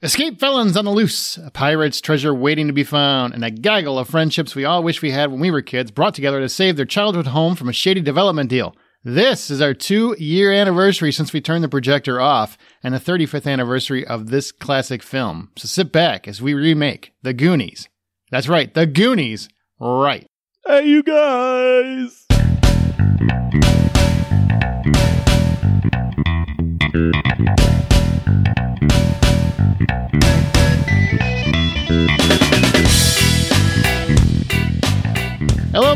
Escape felons on the loose, a pirate's treasure waiting to be found, and a gaggle of friendships we all wish we had when we were kids brought together to save their childhood home from a shady development deal. This is our two year anniversary since we turned the projector off, and the 35th anniversary of this classic film. So sit back as we remake The Goonies. That's right, The Goonies. Right. Hey, you guys!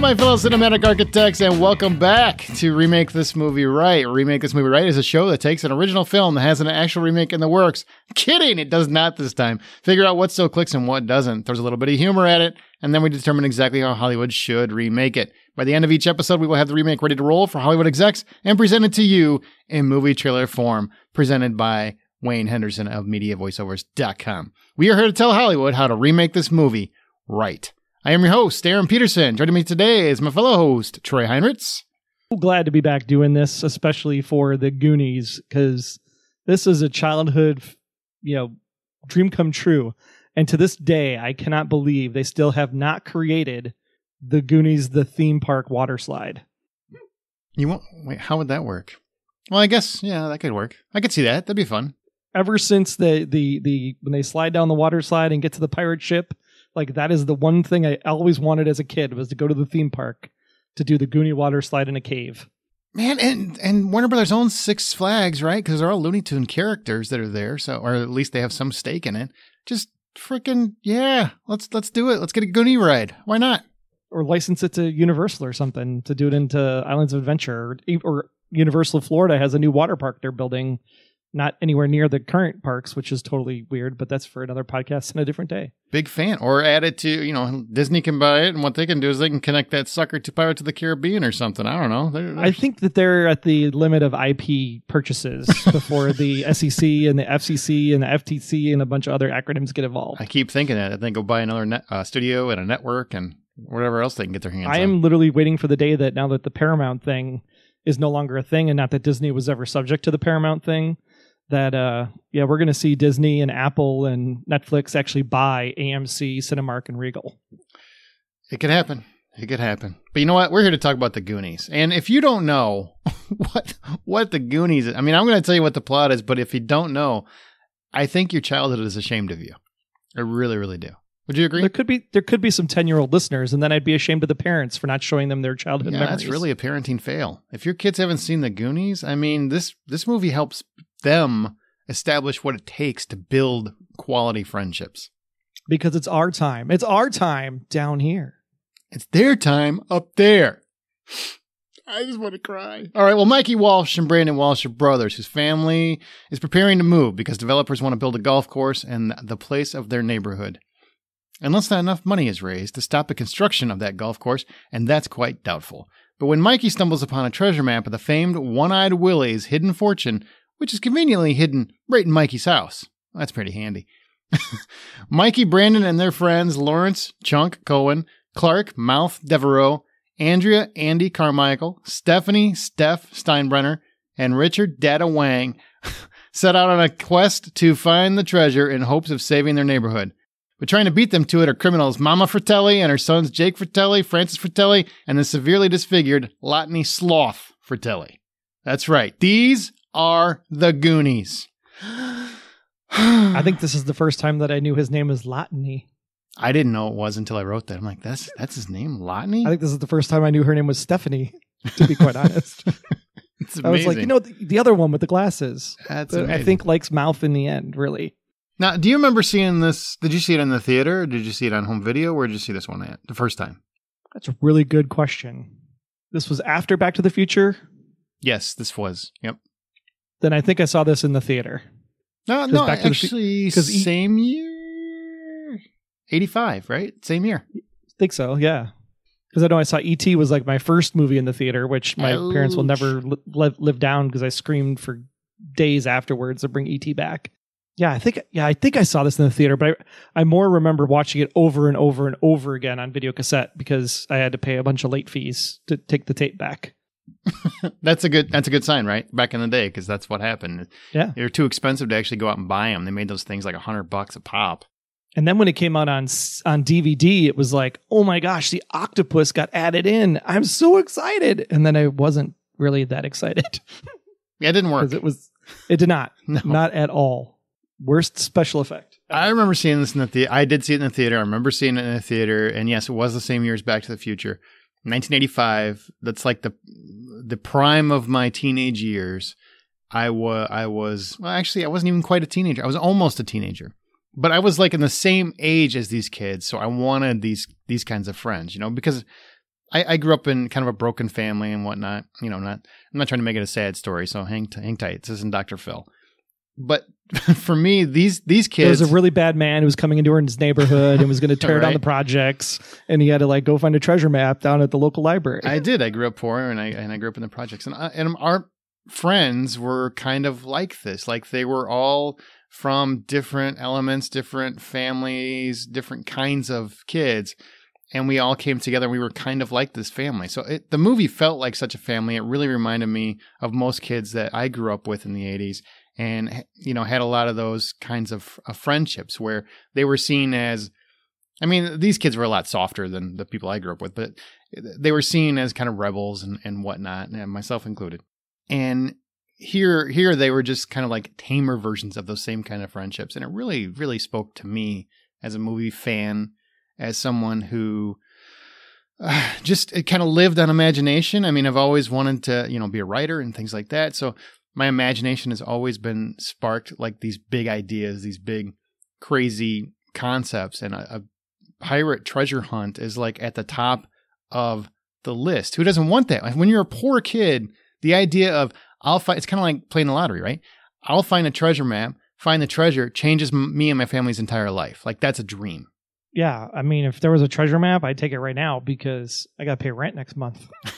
My fellow cinematic architects, and welcome back to Remake This Movie Right. Remake This Movie Right is a show that takes an original film that has an actual remake in the works. Kidding, it does not this time. Figure out what still clicks and what doesn't. There's a little bit of humor at it, and then we determine exactly how Hollywood should remake it. By the end of each episode, we will have the remake ready to roll for Hollywood execs and presented to you in movie trailer form, presented by Wayne Henderson of MediaVoiceovers.com. We are here to tell Hollywood how to remake this movie right. I am your host, Aaron Peterson. Joining me today is my fellow host, Troy Heinritz. Glad to be back doing this, especially for the Goonies, because this is a childhood, you know, dream come true. And to this day, I cannot believe they still have not created the Goonies, the theme park water slide. You won't wait. How would that work? Well, I guess yeah, that could work. I could see that. That'd be fun. Ever since the the the when they slide down the water slide and get to the pirate ship, like that is the one thing I always wanted as a kid was to go to the theme park to do the Goonie water slide in a cave. Man, and and Warner Brothers owns Six Flags, right? Because they're all Looney Tune characters that are there, so or at least they have some stake in it. Just freaking yeah, let's let's do it. Let's get a Goonie ride. Why not? Or license it to Universal or something to do it into Islands of Adventure or, or Universal Florida has a new water park they're building not anywhere near the current parks, which is totally weird, but that's for another podcast and a different day. Big fan. Or add it to, you know, Disney can buy it, and what they can do is they can connect that sucker to Pirates of the Caribbean or something. I don't know. They're, they're... I think that they're at the limit of IP purchases before the SEC and the FCC and the FTC and a bunch of other acronyms get involved. I keep thinking that. I think go buy another net, uh, studio and a network and whatever else they can get their hands I on. am literally waiting for the day that now that the Paramount thing is no longer a thing, and not that Disney was ever subject to the Paramount thing that uh yeah we're going to see disney and apple and netflix actually buy amc cinemark and regal. It could happen. It could happen. But you know what? We're here to talk about the goonies. And if you don't know what what the goonies is, i mean i'm going to tell you what the plot is but if you don't know i think your childhood is ashamed of you. I really really do. Would you agree? There could be there could be some ten year old listeners, and then I'd be ashamed of the parents for not showing them their childhood yeah, memories. That's really a parenting fail. If your kids haven't seen the Goonies, I mean this this movie helps them establish what it takes to build quality friendships. Because it's our time. It's our time down here. It's their time up there. I just want to cry. All right. Well, Mikey Walsh and Brandon Walsh are brothers whose family is preparing to move because developers want to build a golf course in the place of their neighborhood. Unless not enough money is raised to stop the construction of that golf course, and that's quite doubtful. But when Mikey stumbles upon a treasure map of the famed One Eyed Willy's hidden fortune, which is conveniently hidden right in Mikey's house, that's pretty handy. Mikey, Brandon, and their friends Lawrence, Chunk, Cohen, Clark, Mouth, Devereaux, Andrea, Andy Carmichael, Stefanie, Stef Steinbrenner, and Richard Data Wang set out on a quest to find the treasure in hopes of saving their neighborhood. But trying to beat them to it are criminals Mama Fratelli and her sons Jake Fratelli, Francis Fratelli, and the severely disfigured Lotney Sloth Fratelli. That's right. These are the Goonies. I think this is the first time that I knew his name is Lotney. I didn't know it was until I wrote that. I'm like, that's that's his name, Lotney. I think this is the first time I knew her name was Stefanie. To be quite honest, I was like, you know, the, the, other one with the glasses. That's I think likes mouth in the end. Really. Now, do you remember seeing this? Did you see it in the theater? did you see it on home video? Where did you see this one at the first time? That's a really good question. This was after Back to the Future. Yes, this was. Yep. Then I think I saw this in the theater. No, no, back actually, the, e- same year, eighty-five, right? Same year. I think so. Yeah, because I know I saw ET was like my first movie in the theater, which my Ouch. parents will never li- live down because I screamed for days afterwards to bring ET back. Yeah, I think yeah, I think I saw this in the theater, but I, I more remember watching it over and over and over again on video cassette because I had to pay a bunch of late fees to take the tape back. that's a good that's a good sign, right? Back in the day, because that's what happened. Yeah. they were too expensive to actually go out and buy them. They made those things like a hundred bucks a pop. And then when it came out on on DVD, it was like, oh my gosh, the octopus got added in. I'm so excited. And then I wasn't really that excited Yeah, it didn't work. it was it did not No. not at all. Worst special effect. I remember seeing this in the theater. I did see it in the theater. I remember seeing it in the theater, and yes, it was the same year as Back to the Future, 1985. That's like the the prime of my teenage years. I was I was well, actually, I wasn't even quite a teenager. I was almost a teenager, but I was like in the same age as these kids, so I wanted these these kinds of friends, you know, because I, I grew up in kind of a broken family and whatnot. You know, not I'm not trying to make it a sad story, so hang t- hang tight. This isn't Dr. Phil, but for me, these these There kids was a really bad man who was coming into his neighborhood and was going to tear down the projects, and he had to like go find a treasure map down at the local library. I did. I grew up poor, and I and I grew up in the projects, and I, and our friends were kind of like this. Like they were all from different elements, different families, different kinds of kids, and we all came together. And we were kind of like this family. So it, the movie felt like such a family. It really reminded me of most kids that I grew up with in the '80s, and you know had a lot of those kinds of, of friendships where they were seen as. I mean, these kids were a lot softer than the people I grew up with, but eh, they were seen as kind of rebels and, and whatnot, and myself included. And here, here they were just kind of like tamer versions of those same kind of friendships, and it really, really spoke to me as a movie fan, as someone who uh, just it kind of lived on imagination. I mean, I've always wanted to, you know, be a writer and things like that. So my imagination has always been sparked like these big ideas, these big crazy concepts, and a, a pirate treasure hunt is like at the top of the list. Who doesn't want that? Like, when you're a poor kid, the idea of I'll find it's kind of like playing the lottery, right? I'll find a treasure map, find the treasure, changes m- me and my family's entire life. Like that's a dream. yeah, I mean, if there was a treasure map, I'd take it right now because I got to pay rent next month.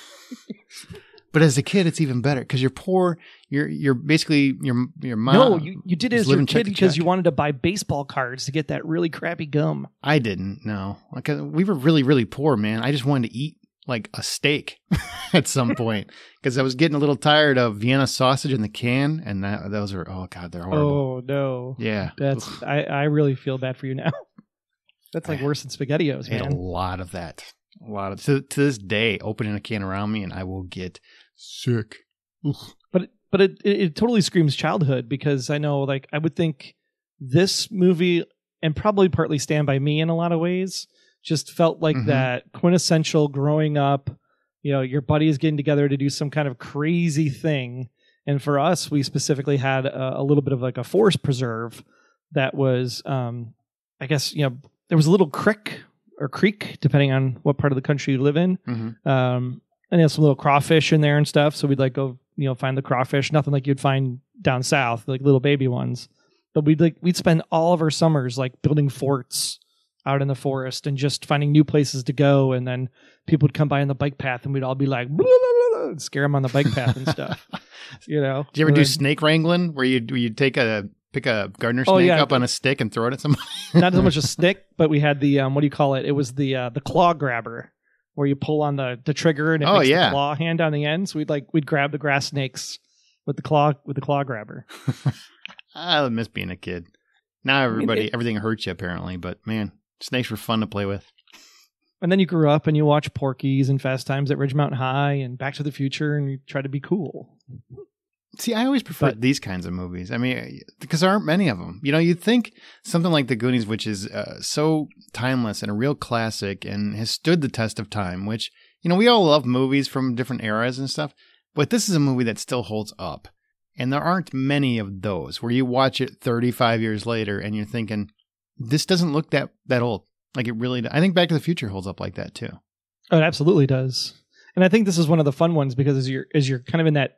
But as a kid, it's even better because you're poor. You're you're basically your your mom. no, you, you did it as your kid because you wanted to buy baseball cards to get that really crappy gum. I didn't. No, like uh, we were really really poor, man. I just wanted to eat like a steak at some point because I was getting a little tired of Vienna sausage in the can, and that those are oh god, they're horrible. Oh no, Yeah, that's I, I really feel bad for you now. That's like I- worse than Spaghettios, had a lot of that. A lot of to, to this day, opening a can around me, and I will get sick. Ugh. But it, it it totally screams childhood because I know like I would think this movie and probably partly Stand by Me in a lot of ways just felt like Mhm. that quintessential growing up. You know, your buddies getting together to do some kind of crazy thing, and for us, we specifically had a, a little bit of like a forest preserve that was, um, I guess, you know, there was a little creek or creek depending on what part of the country you live in, Mhm. um, and there's some little crawfish in there and stuff. So we'd like go, you know, find the crawfish. Nothing like you'd find down south, like little baby ones. But we'd like we'd spend all of our summers like building forts out in the forest and just finding new places to go. And then people would come by on the bike path, and we'd all be like, blah, blah, blah, and scare them on the bike path and stuff. You know? Did you ever And do then- snake wrangling where you you take a pick a gardener Oh, snake yeah. up on a stick and throw it at somebody? not as much a stick, but we had the um, what do you call it? It was the uh, the claw grabber, where you pull on the the trigger and it Oh, makes yeah. the claw hand on the end. So we'd like we'd grab the grass snakes with the claw with the claw grabber. I miss being a kid. Now everybody it- everything hurts you apparently, but man, snakes were fun to play with. And then you grew up and you watch Porky's and Fast Times at Ridgemont High and Back to the Future and you try to be cool. See, I always prefer But- these kinds of movies. I mean, because there aren't many of them. You know, you'd think something like The Goonies, which is uh, so timeless and a real classic and has stood the test of time, which, you know, we all love movies from different eras and stuff, but this is a movie that still holds up. And there aren't many of those where you watch it 35 years later and you're thinking, this doesn't look that, that old. Like it really, I think Back to the Future holds up like that too. Oh, it absolutely does. And I think this is one of the fun ones because as you're as you're kind of in that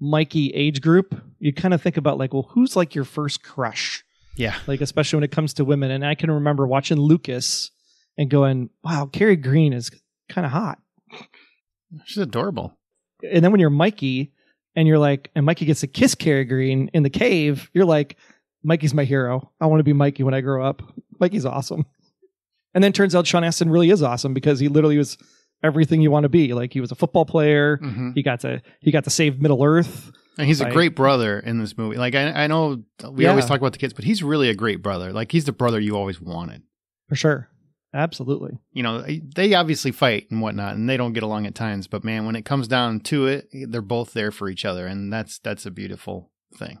Mikey age group, you kind of think about like, well, who's like your first crush? Yeah. Like especially when it comes to women. And I can remember watching Lucas and going, Wow, Kerri Green is kind of hot. She's adorable. And then when you're Mikey and you're like, and Mikey gets to kiss Kerri Green in the cave, you're like, Mikey's my hero. I want to be Mikey when I grow up. Mikey's awesome. And then turns out Sean Astin really is awesome because he literally was everything you want to be. Like he was a football player. hmm He got to he got to save Middle Earth. And he's a great brother in this movie. Like I, I know we Yeah. always talk about the kids, but he's really a great brother. Like he's the brother you always wanted. For sure. Absolutely. You know, they obviously fight and whatnot, and they don't get along at times. But man, when it comes down to it, they're both there for each other, and that's that's a beautiful thing.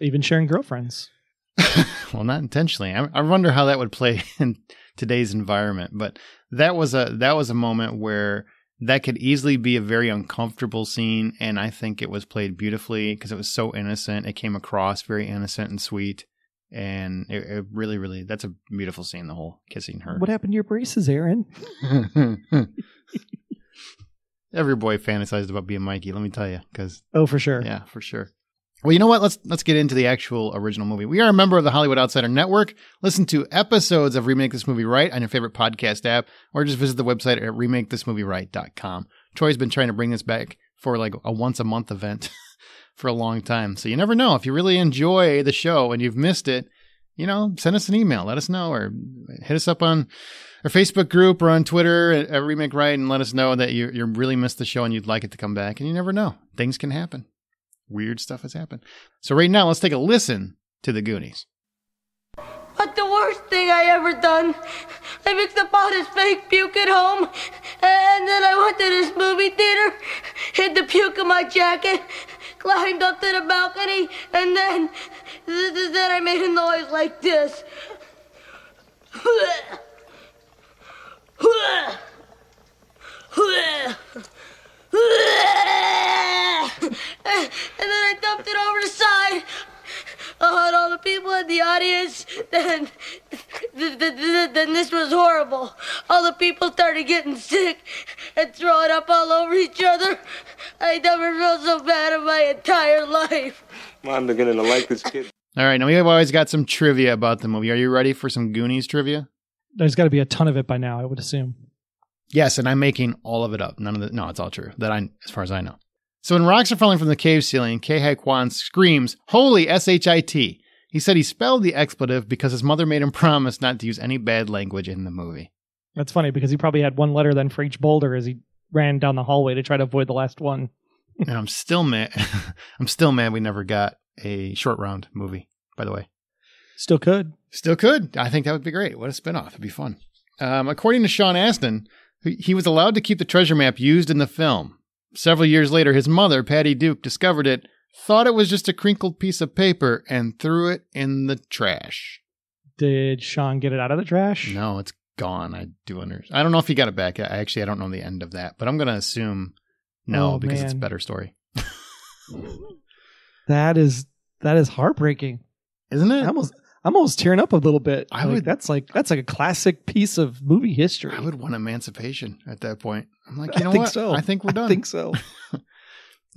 Even sharing girlfriends. well, not intentionally. I, I wonder how that would play in today's environment. But that was a that was a moment where that could easily be a very uncomfortable scene, and I think it was played beautifully because it was so innocent. It came across very innocent and sweet, and it, it really, really that's a beautiful scene. The whole kissing her. What happened to your braces, Aaron? Every boy fantasized about being Mikey. Let me tell you, because Oh, for sure. yeah, for sure. Well, you know what? Let's let's get into the actual original movie. We are a member of the Hollywood Outsider Network. Listen to episodes of Remake This Movie Right on your favorite podcast app, or just visit the website at remakethismovieright.com. Troy's been trying to bring this back for like a once a month event for a long time. So you never know. If you really enjoy the show and you've missed it, you know, send us an email, let us know, or hit us up on our Facebook group or on Twitter at, at Remake Right and let us know that you, you really missed the show and you'd like it to come back. And you never know. Things can happen. Weird stuff has happened. So right now, let's take a listen to the Goonies. But the worst thing I ever done, I mixed up all this fake puke at home, and then I went to this movie theater, hid the puke in my jacket, climbed up to the balcony, and then, th- th- then I made a noise like this. And then I dumped it over the side. Oh, and all the people in the audience, then, th- th- th- then this was horrible. All the people started getting sick and throwing up all over each other. I never felt so bad in my entire life. I'm beginning to like this kid. All right, now we've always got some trivia about the movie. Are you ready for some Goonies trivia? There's got to be a ton of it by now, I would assume. Yes, and I'm making all of it up. None of the no, it's all true. That I, as far as I know. So when rocks are falling from the cave ceiling, Ke Quan screams, "Holy S-H-I-T!" He said he spelled the expletive because his mother made him promise not to use any bad language in the movie. That's funny because he probably had one letter then for each boulder as he ran down the hallway to try to avoid the last one. and I'm still mad. I'm still mad we never got a short round movie. By the way, Still could. still could. I think that would be great. What a spinoff! It'd be fun. Um, according to Sean Astin, he was allowed to keep the treasure map used in the film. Several years later, his mother, Patty Duke, discovered it, thought it was just a crinkled piece of paper, and threw it in the trash. Did Sean get it out of the trash? No, it's gone. I do under. I don't know if he got it back. I actually I don't know the end of that, but I'm gonna assume no Oh, because it's a better story, That is that is heartbreaking. isn't it? I'm almost I'm almost tearing up a little bit. I Like, would- that's like that's like a classic piece of movie history. I would want emancipation at that point. I'm like, you know I think what? so. I think we're done. I think so.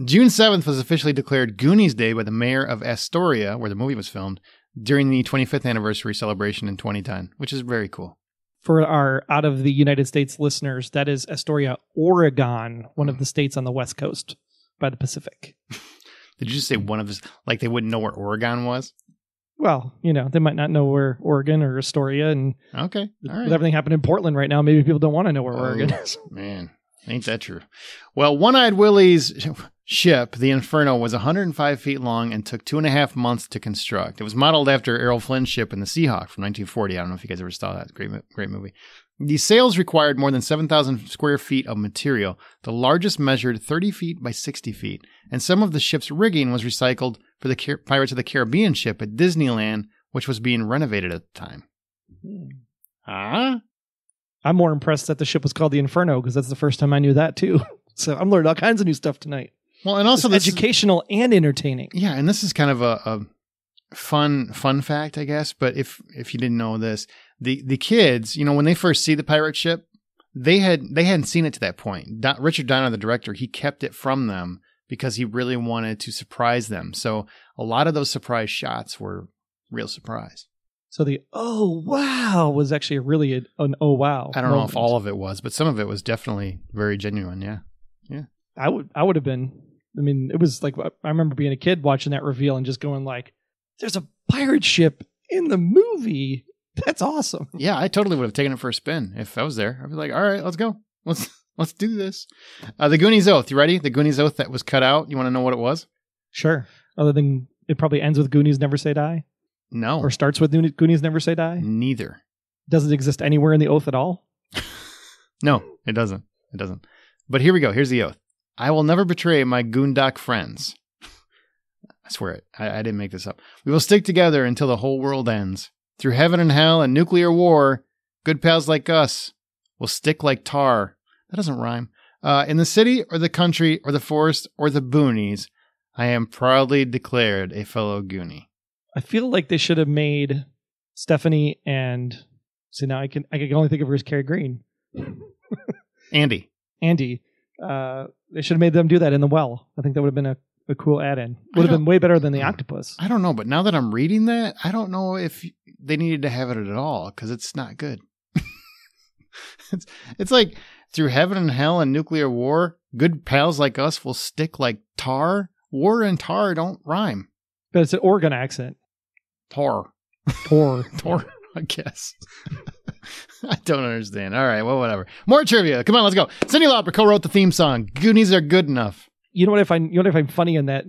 June 7th was officially declared Goonies Day by the mayor of Astoria, where the movie was filmed, during the 25th anniversary celebration in 2010, which is very cool. For our out of the United States listeners, that is Astoria, Oregon, one of mm. the states on the west coast by the Pacific. Did you just say one of the, like they wouldn't know where Oregon was? Well, you know, they might not know where Oregon or Astoria and Okay. All right. with everything happening in Portland right now, maybe people don't want to know where Oh, Oregon is. Man, ain't that true? Well, One Eyed Willy's ship, the Inferno, was 105 feet long and took two and a half months to construct. It was modeled after Errol Flynn's ship in the Seahawk from 1940. I don't know if you guys ever saw that. Great, great movie. The sails required more than 7,000 square feet of material. The largest measured 30 feet by 60 feet, and some of the ship's rigging was recycled for the Car- Pirates of the Caribbean ship at Disneyland, which was being renovated at the time. Ah, I'm more impressed that the ship was called the Inferno because that's the first time I knew that too. So I'm learning all kinds of new stuff tonight. well, and also It's this is- educational and entertaining. Yeah, and this is kind of a, a fun fun fact, I guess. But if if you didn't know this, the the kids, you know, when they first see the pirate ship, they had they hadn't seen it to that point. Don, Richard Donner, the director, he kept it from them because he really wanted to surprise them. So a lot of those surprise shots were real surprise. So the oh wow was actually really a, an oh wow. I don't know if all of it was, but some of it was definitely very genuine. Yeah, yeah. I would I would have been. I mean, it was like I remember being a kid watching that reveal and just going like, "There's a pirate ship in the movie. That's awesome." Yeah, I totally would have taken it for a spin if I was there. I'd be like, all right, let's go. Let's Let's do this. Uh, the Goonies Oath. You ready? The Goonies Oath that was cut out. You want to know what it was? Sure. Other than it probably ends with Goonies Never Say Die, No. or starts with Goonies- Never Say Die. Neither. Does it exist anywhere in the oath at all? No, it doesn't. It doesn't. But here we go. Here's the oath. I will never betray my Goondock friends. I swear it. I, I didn't make this up. We will stick together until the whole world ends. Through heaven and hell and nuclear war, good pals like us will stick like tar. That doesn't rhyme. Uh, in the city or the country or the forest or the boonies, I am proudly declared a fellow Goonie. I feel like they should have made Stefanie and so now I can I can only think of her as Kerri Green. Andy. Andy. Uh, they should have made them do that in the well. I think that would have been a, a cool add-in. Would have been way better than the octopus. I don't know, but now that I'm reading that, I don't know if they needed to have it at all because it's not good. it's it's like through heaven and hell and nuclear war, good pals like us will stick like tar. War and tar don't rhyme. But it's an Oregon accent. Tar, Tor. tar, I guess. I don't understand. All right, well, whatever. More trivia. Come on, let's go. Cyndi Lauper co-wrote the theme song. Goonies are good enough. you know what If I find you know what If I find funny in that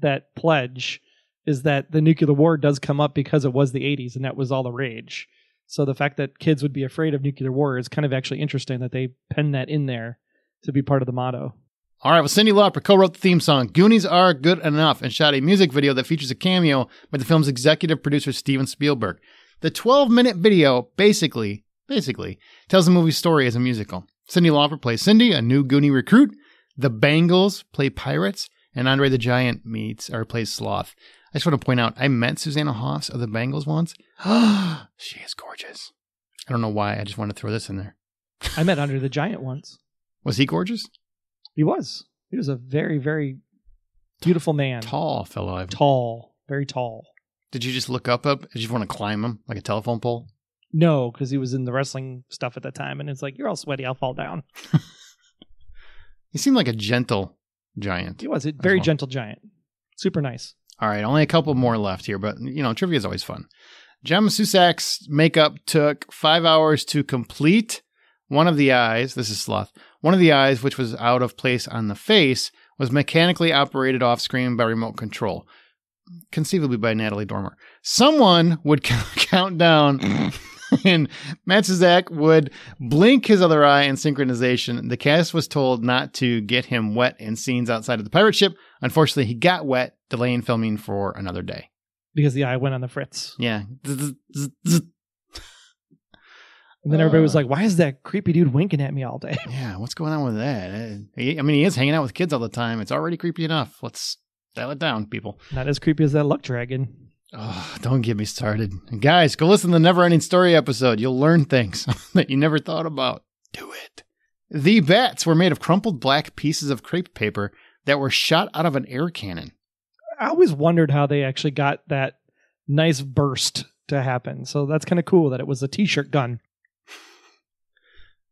that pledge is that the nuclear war does come up because it was the 80s and that was all the rage. So the fact that kids would be afraid of nuclear war is kind of actually interesting that they pen that in there to be part of the motto. All right, well, Cyndi Lauper co-wrote the theme song "Goonies Are Good Enough" and shot a music video that features a cameo by the film's executive producer Steven Spielberg. The 12-minute video basically, basically tells the movie's story as a musical. Cyndi Lauper plays Cindy, a new Goonie recruit. The Bangles play pirates, and Andre the Giant meets or plays Sloth. I just want to point out, I met Susanna Hoffs of the Bangles once. she is gorgeous. I don't know why. I just want to throw this in there. I met Andre the Giant once. Was he gorgeous? He was. He was a very, very beautiful man. Tall fellow. I've Tall. Very tall. Did you just look up up? Did you just want to climb him like a telephone pole? No, because he was in the wrestling stuff at the time, and it's like you're all sweaty. I'll fall down. He seemed like a gentle giant. He was a very well. gentle giant, super nice. All right, only a couple more left here, but you know, trivia is always fun. John Matuszak's makeup took five hours to complete. One of the eyes, this is Sloth, one of the eyes, which was out of place on the face, was mechanically operated off screen by remote control, conceivably by Natalie Dormer. Someone would count down, and Matuszak would blink his other eye in synchronization. The cast was told not to get him wet in scenes outside of the pirate ship. Unfortunately, he got wet, delaying filming for another day. because the eye went on the fritz. Yeah. And then everybody was Uh. like, "Why is that creepy dude winking at me all day?" Yeah, what's going on with that? Uh, I mean, he is hanging out with kids all the time. It's already creepy enough. Let's dial it down, people. Not as creepy as that luck dragon. Oh, don't get me started. And guys, go listen to the Never Ending Story episode. You'll learn things that you never thought about. Do it. The bats were made of crumpled black pieces of crepe paper that were shot out of an air cannon. I always wondered how they actually got that nice burst to happen. So that's kind of cool that it was a t-shirt gun.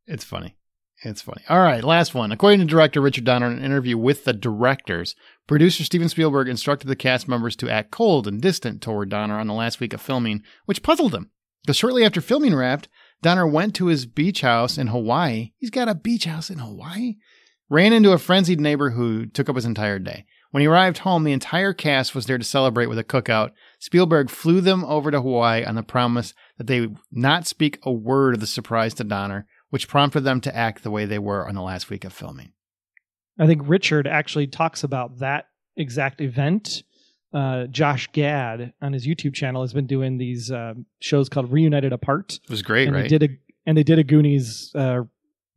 It's funny. It's funny. All right, last one. According to director Richard Donner in an interview with the directors, producer Steven Spielberg instructed the cast members to act cold and distant toward Donner on the last week of filming, which puzzled him. Because shortly after filming wrapped, Donner went to his beach house in Hawaii. He's got a beach house in Hawaii? Ran into a frenzied neighbor who took up his entire day. When he arrived home, the entire cast was there to celebrate with a cookout. Spielberg flew them over to Hawaii on the promise that they would not speak a word of the surprise to Donner, which prompted them to act the way they were on the last week of filming. I think Richard actually talks about that exact event. Uh, Josh Gad on his YouTube channel has been doing these uh, shows called Reunited Apart. It was great, and right? they did a and they did a Goonies uh,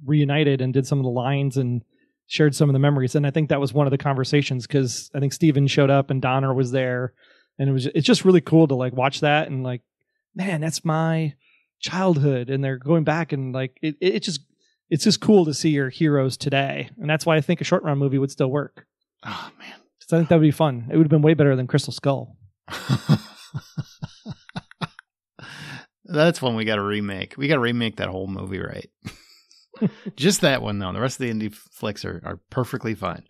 reunited and did some of the lines and shared some of the memories. And I think that was one of the conversations because I think Steven showed up and Donner was there, and it was it's just really cool to like watch that and like, man, that's my childhood, and they're going back and like it it, it just it's just cool to see your heroes today, and that's why I think a short run movie would still work. oh, man. So I think that would be fun. It would have been way better than Crystal Skull. That's one we got to remake. We got to remake that whole movie, right? Just that one, though. The rest of the indie flicks are, are perfectly fine.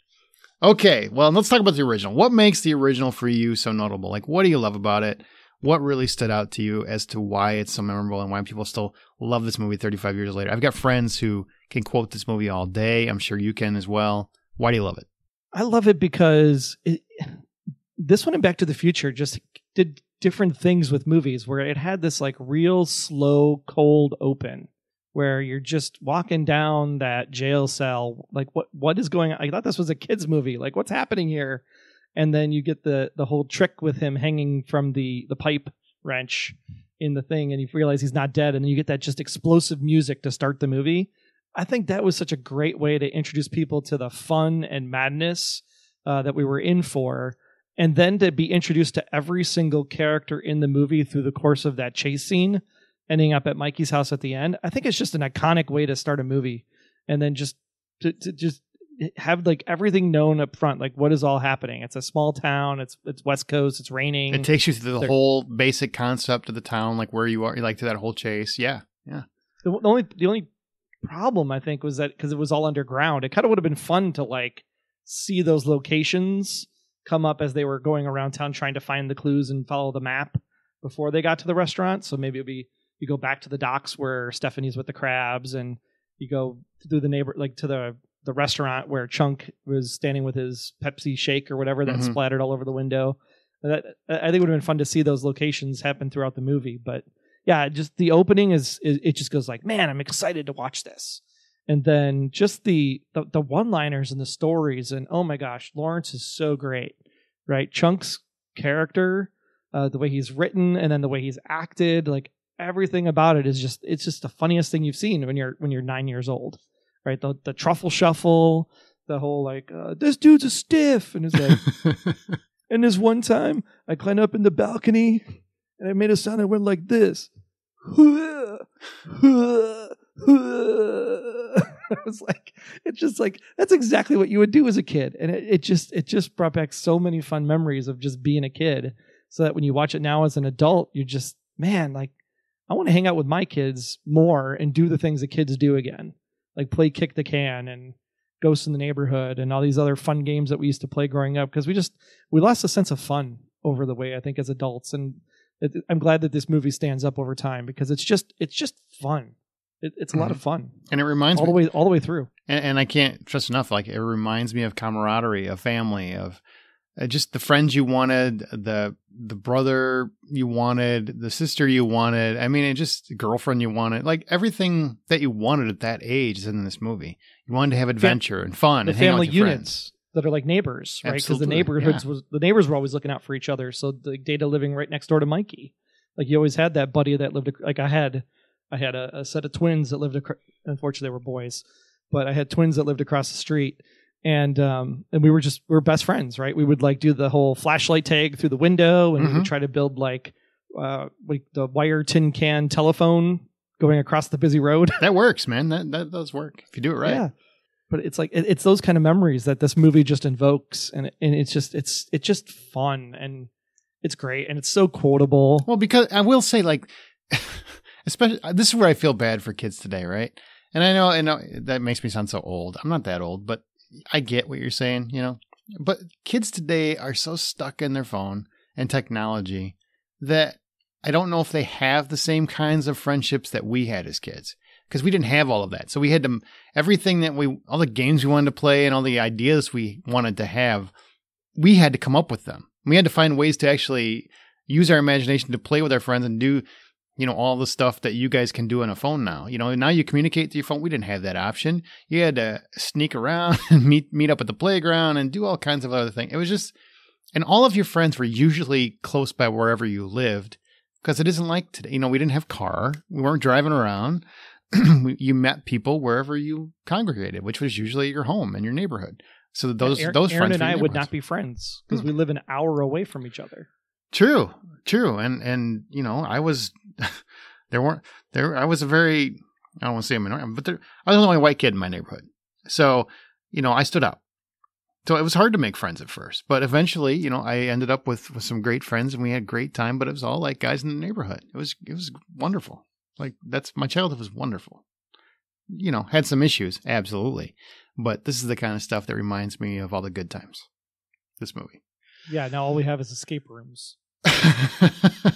Okay, well, let's talk about the original. What makes the original for you so notable? Like, what do you love about it? What really stood out to you as to why it's so memorable and why people still love this movie 35 years later. I've got friends who can quote this movie all day. I'm sure you can as well. Why do you love it? I love it because it, this one and Back to the Future just did different things with movies where it had this like real slow, cold open where you're just walking down that jail cell. Like what what is going on? I thought this was a kids movie. Like what's happening here? And then you get the the whole trick with him hanging from the the pipe wrench in the thing, and you realize he's not dead, and then you get that just explosive music to start the movie. I think that was such a great way to introduce people to the fun and madness uh, that we were in for and then to be introduced to every single character in the movie through the course of that chase scene ending up at mikey's house at the end i think it's just an iconic way to start a movie and then just to, to just have like everything known up front like what is all happening it's a small town it's it's west coast it's raining It takes you through the They're- whole basic concept of the town, like where you are, like to that whole chase. Yeah, yeah. the, the only the only problem I think was that because it was all underground, it kind of would have been fun to like see those locations come up as they were going around town trying to find the clues and follow the map before they got to the restaurant. So maybe it'd be you go back to the docks where Stefanie's with the crabs, and you go through the neighbor like to the the restaurant where Chunk was standing with his Pepsi shake or whatever that Mhm. splattered all over the window. That I think it would have been fun to see those locations happen throughout the movie, but yeah, just the opening is, is it just goes like, man, I'm excited to watch this. And then just the the, the one liners and the stories and oh my gosh, Lawrence is so great, right? Chunk's character, uh, the way he's written, and then the way he's acted, like everything about it is just it's just the funniest thing you've seen when you're when you're nine years old, right? The the truffle shuffle, the whole like uh, this dude's a stiff, and it's like and this one time, I climbed up in the balcony and I made a sound that went like this. it's like it's just like that's exactly what you would do as a kid, and it, it just it just brought back so many fun memories of just being a kid. So that when you watch it now as an adult, you're just man, like I want to hang out with my kids more and do the things that kids do again, like play kick the can and Ghosts in the Neighborhood and all these other fun games that we used to play growing up because we just we lost a sense of fun over the way I think as adults and it, I'm glad that this movie stands up over time because it's just it's just fun. It, it's a lot of mm-hmm. fun and it reminds all the me, way all the way through. and, and I can't trust enough. Like it reminds me of camaraderie, of family, of uh, just the friends you wanted, the the brother you wanted, the sister you wanted. I mean, it just the girlfriend you wanted. Like everything that you wanted at that age is in this movie. You wanted to have adventure and fun. The and family units friends. that are like neighbors, right? Because the neighborhoods was the neighbors were always looking out for each other. So the data living right next door to Mikey, like you always had that buddy that lived. Like I had, I had a, a set of twins that lived. Acro- unfortunately, they were boys, but I had twins that lived across the street, and um, and we were just we were best friends, right? We would like do the whole flashlight tag through the window, and we Mhm. would try to build like uh like the wire tin can telephone going across the busy road. That works, man. That that does work if you do it right. Yeah. But it's like it, it's those kind of memories that this movie just invokes, and and it's just it's it's just fun and it's great and it's so quotable. Well, because I will say, like, especially this is where I feel bad for kids today, right? And I know, I know that makes me sound so old. I'm not that old, but I get what you're saying, you know. But kids today are so stuck in their phone and technology that I don't know if they have the same kinds of friendships that we had as kids because we didn't have all of that. So we had to everything that we all the games we wanted to play and all the ideas we wanted to have, we had to come up with them. We had to find ways to actually use our imagination to play with our friends and do you know all the stuff that you guys can do on a phone now you know now you communicate through your phone. We didn't have that option. You had to sneak around and meet meet up at the playground and do all kinds of other things it was just and all of your friends were usually close by wherever you lived because it isn't like today you know we didn't have car. We weren't driving around. You met people wherever you congregated which was usually your home and your neighborhood. So those Aaron, those Aaron friends and I would not be friends because hmm. we live an hour away from each other. True, true, and and you know, I was there weren't there. I was a very I don't want to say a minority, but there, I was the only white kid in my neighborhood, so you know, I stood out. So it was hard to make friends at first, but eventually, you know, I ended up with with some great friends, and we had great time. But it was all like guys in the neighborhood. It was it was wonderful. Like that's my childhood was wonderful. You know, had some issues, absolutely, but this is the kind of stuff that reminds me of all the good times. This movie. Yeah, now all we have is escape rooms.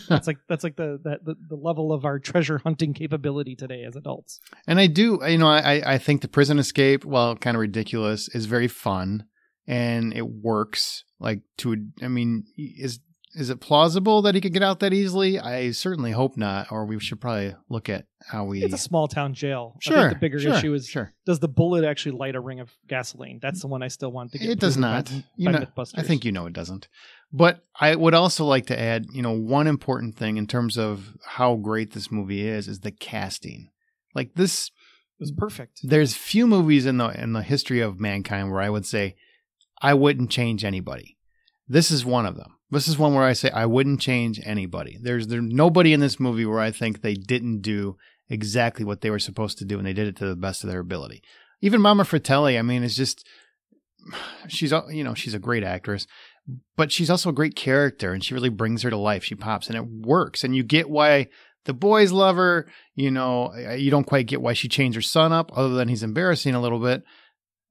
That's like that's like the, that the the level of our treasure hunting capability today as adults. And I do, you know, I, I think the prison escape, while kind of ridiculous, is very fun and it works. Like to, I mean, is is it plausible that he could get out that easily? I certainly hope not. Or we should probably look at how we. It's a small town jail. I sure. think the bigger sure, issue is sure. does the bullet actually light a ring of gasoline? That's the one I still want to get. It does not. By, You by know, I think you know it doesn't. But I would also like to add, you know, one important thing in terms of how great this movie is is the casting. Like this it was perfect. there's few movies in the in the history of mankind where I would say I wouldn't change anybody. This is one of them. This is one where I say I wouldn't change anybody. There's there's nobody in this movie where I think they didn't do exactly what they were supposed to do and they did it to the best of their ability. Even Mama Fratelli, I mean, is just she's you know she's a great actress, but she's also a great character and she really brings her to life. She pops and it works, and you get why the boys love her. You know, you don't quite get why she changed her son up, other than he's embarrassing a little bit.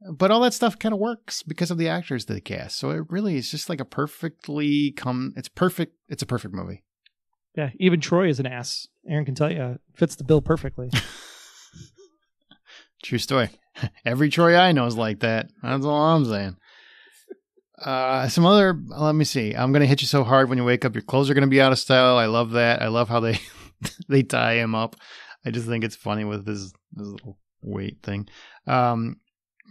But all that stuff kind of works because of the actors that they cast. So it really is just like a perfectly come. It's perfect. It's a perfect movie. Yeah, even Troy is an ass. Aaron can tell you fits the bill perfectly. True story. Every Troy I know is like that. That's all I'm saying. Uh, some other, let me see. I'm going to hit you so hard when you wake up. Your clothes are going to be out of style. I love that. I love how they, they tie him up. I just think it's funny with this, this little weight thing. Um,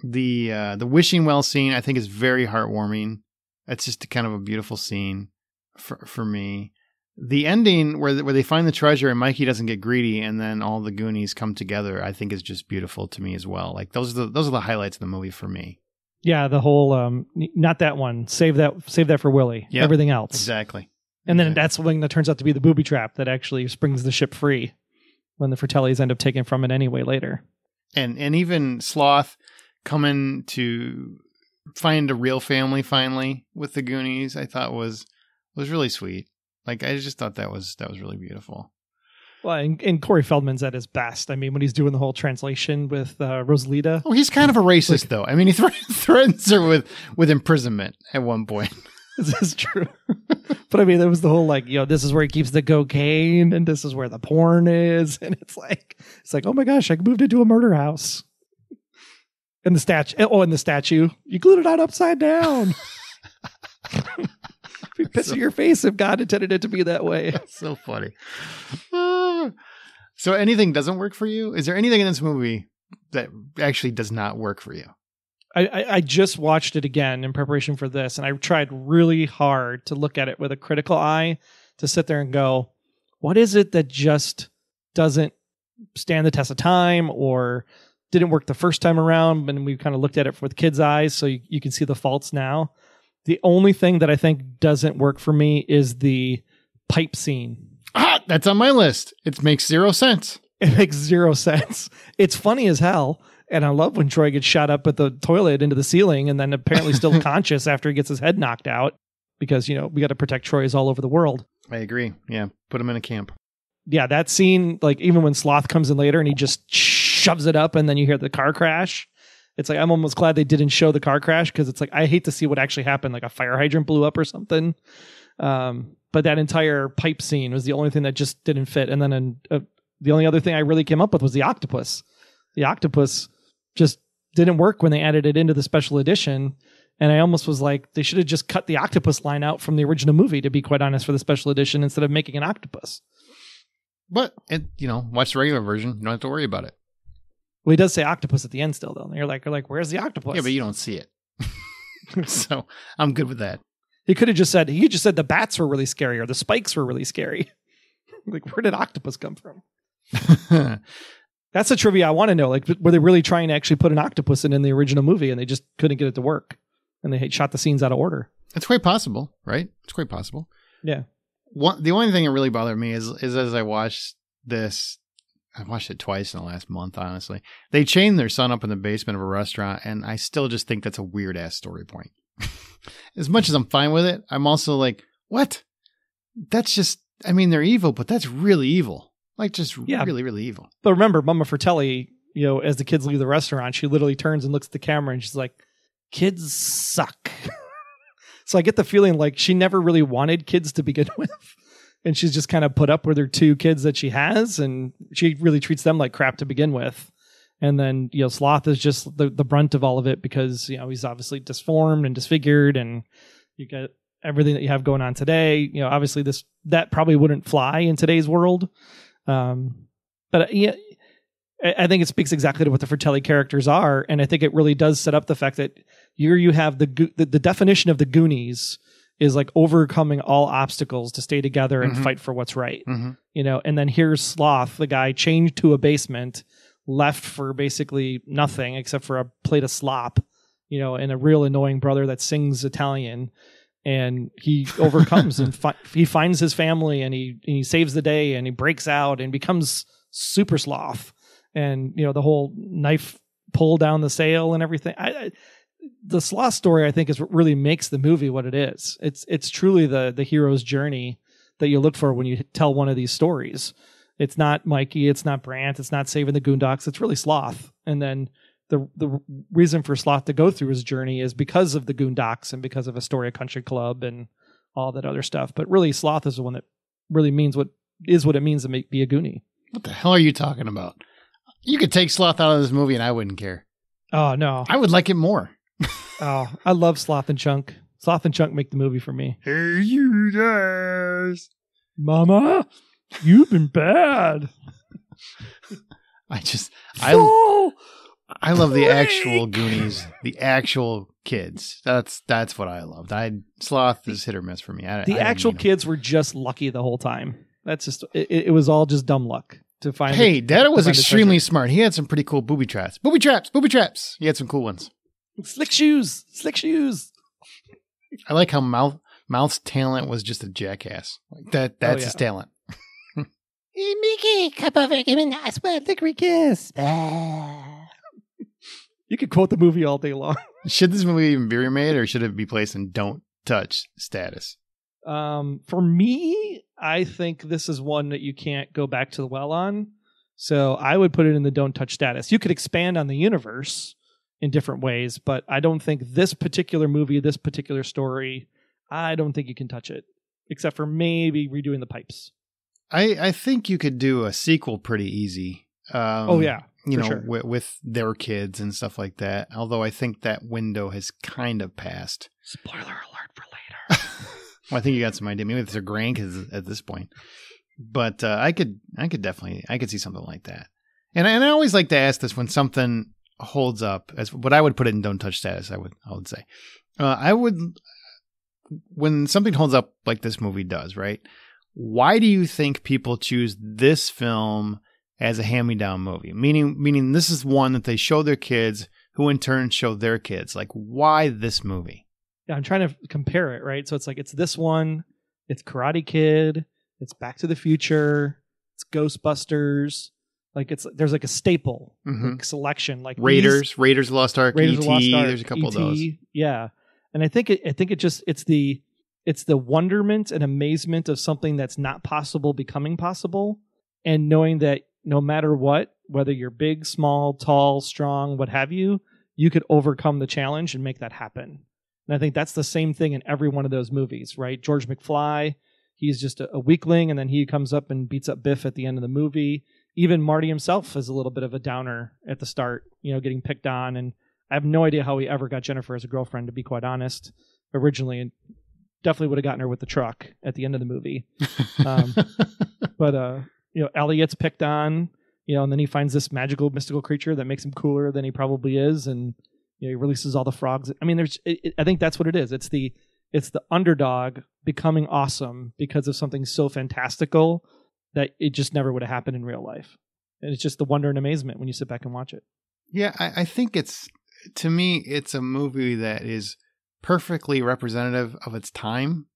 the, uh, the wishing well scene, I think is very heartwarming. It's just a kind of a beautiful scene for, for me. The ending where, where they find the treasure and Mikey doesn't get greedy and then all the Goonies come together, I think is just beautiful to me as well. Like those are the, those are the highlights of the movie for me. yeah, the whole um, not that one. Save that. Save that for Willy. Yep. Everything else. Exactly. And then Exactly. that's when that turns out to be the booby trap that actually springs the ship free when the Fratellis end up taking from it anyway later. and and even Sloth coming to find a real family finally with the Goonies, I thought was was really sweet. Like I just thought that was that was really beautiful. Well, and, and Corey Feldman's at his best. I mean, when he's doing the whole translation with uh, Rosalita. Oh, he's kind of a racist though. I mean, he thre- threatens her with with imprisonment at one point. This is true. but I mean, there was the whole like, you know, this is where he keeps the cocaine and this is where the porn is. And it's like, it's like, oh my gosh, I moved into a murder house. And the statue, oh, in the statue, you glued it on upside down. if you piss in your face if God intended it to be that way. so funny. Ah. so anything doesn't work for you? Is there anything in this movie that actually does not work for you? I, I, I just watched it again in preparation for this, and I tried really hard to look at it with a critical eye to sit there and go, what is it that just doesn't stand the test of time or didn't work the first time around? And we kind of looked at it with kids' eyes, so you, you can see the faults now. The only thing that I think doesn't work for me is the pipe scene. Ah, that's on my list. It makes zero sense. It makes zero sense. It's funny as hell. And I love when Troy gets shot up at the toilet into the ceiling and then apparently still conscious after he gets his head knocked out because, you know, we got to protect Troy's all over the world. I agree. Yeah, put him in a camp. Yeah, that scene, like even when Sloth comes in later and he just shoves it up and then you hear the car crash. It's like I'm almost glad they didn't show the car crash because it's like I hate to see what actually happened, like a fire hydrant blew up or something. Um, but that entire pipe scene was the only thing that just didn't fit. And then an, uh, the only other thing I really came up with was the octopus. The octopus just didn't work when they added it into the special edition. And I almost was like, they should have just cut the octopus line out from the original movie, to be quite honest, for the special edition instead of making an octopus. But it, you know, watch the regular version. You don't have to worry about it. Well, he does say octopus at the end still, though. And you're like, you're like, where's the octopus? Yeah, but you don't see it. so I'm good with that. he could have just said, he just said the bats were really scary or the spikes were really scary. like, where did octopus come from? That's the trivia I want to know. Like, were they really trying to actually put an octopus in in the original movie and they just couldn't get it to work? And they had shot the scenes out of order. it's quite possible, right? It's quite possible. Yeah. One, the only thing that really bothered me is is as I watched this, I watched it twice in the last month. Honestly, they chained their son up in the basement of a restaurant, and I still just think that's a weird ass story point. as much as I'm fine with it, I'm also like, what? That's just. I mean, they're evil, but that's really evil. Like, just Yeah. really, really evil. But remember, Mama Fratelli, you know, as the kids leave the restaurant, she literally turns and looks at the camera and she's like, kids suck. So I get the feeling like she never really wanted kids to begin with. And she's just kind of put up with her two kids that she has, and she really treats them like crap to begin with. And then, you know, Sloth is just the, the brunt of all of it because, you know, he's obviously disformed and disfigured and you get everything that you have going on today. You know, obviously this that probably wouldn't fly in today's world. Um, but uh, yeah, I think it speaks exactly to what the Fratelli characters are, and I think it really does set up the fact that here you have the the, the definition of the Goonies is like overcoming all obstacles to stay together and Mhm. fight for what's right. Mhm. You know, and then here's Sloth, the guy changed to a basement, left for basically nothing except for a plate of slop. You know, and a real annoying brother that sings Italian and he overcomes and fi- he finds his family and he and he saves the day and he breaks out and becomes super sloth and you know the whole knife pull down the sail and everything I, I the sloth story i think is what really makes the movie what it is it's it's truly the the hero's journey that you look for when you tell one of these stories it's not mikey it's not brant it's not saving the goondocks it's really sloth and then the the reason for Sloth to go through his journey is because of the Goondocks and because of Astoria Country Club and all that other stuff. But really, Sloth is the one that really means what is what it means to make be a Goonie. What the hell are you talking about? You could take Sloth out of this movie and I wouldn't care. Oh no! I would like it more. Oh, I love Sloth and Chunk. Sloth and Chunk make the movie for me. Hey, you guys. Mama, you've been bad. I just, I, I love the actual Goonies, the actual kids. That's that's what I loved. I Sloth is hit or miss for me. I, I the didn't actual kids were just lucky the whole time. That's just it, it was all just dumb luck to find. Hey, the, Data was to find the extremely smart. He had some pretty cool booby traps. Booby traps, booby traps. He had some cool ones. Slick shoes, slick shoes. I like how Mouth Mouth's talent was just a jackass. Like that that's Oh, yeah. his talent. Hey, Mickey, come over, give me a nice wet licorice kiss. Ah. You could quote the movie all day long. Should this movie even be remade or should it be placed in don't touch status? Um, for me, I think this is one that you can't go back to the well on. So I would put it in the don't touch status. You could expand on the universe in different ways, but I don't think this particular movie, this particular story, I don't think you can touch it, except for maybe redoing the pipes. I, I think you could do a sequel pretty easy. Um, oh yeah, you know, sure. with, with their kids and stuff like that. Although I think that window has kind of passed. Spoiler alert for later. Well, I think you got some idea. Maybe it's their grandkids at this point. But uh, I could, I could definitely, I could see something like that. And and I always like to ask this when something holds up as what I would put it in don't touch status. I would, I would say, uh, I would when something holds up like this movie does, right? Why do you think people choose this film as a hand-me-down movie? Meaning, meaning this is one that they show their kids, who in turn show their kids. Like, why this movie? yeah, I'm trying to compare it, right? So it's like it's this one, it's Karate Kid, it's Back to the Future, it's Ghostbusters. Like it's there's like a staple Mhm. like, selection, like these- Raiders, Raiders of Lost Ark, Raiders ET. Lost Ark, there's a couple of those. Yeah, and I think it, I think it just it's the it's the wonderment and amazement of something that's not possible becoming possible, and knowing that no matter what, whether you're big, small, tall, strong, what have you, you could overcome the challenge and make that happen. And I think that's the same thing in every one of those movies, right? George McFly, he's just a, a weakling, and then he comes up and beats up Biff at the end of the movie. Even Marty himself is a little bit of a downer at the start, you know, getting picked on. And I have no idea how he ever got Jennifer as a girlfriend, to be quite honest, originally. And definitely would have gotten her with the truck at the end of the movie. Um, but, uh, you know, Elliot's picked on, you know, and then he finds this magical, mystical creature that makes him cooler than he probably is. And, you know, he releases all the frogs. I mean, there's, it, it- I think that's what it is. It's the, it's the underdog becoming awesome because of something so fantastical that it just never would have happened in real life. And it's just the wonder and amazement when you sit back and watch it. Yeah, I, I think it's to me, it's a movie that is perfectly representative of its time,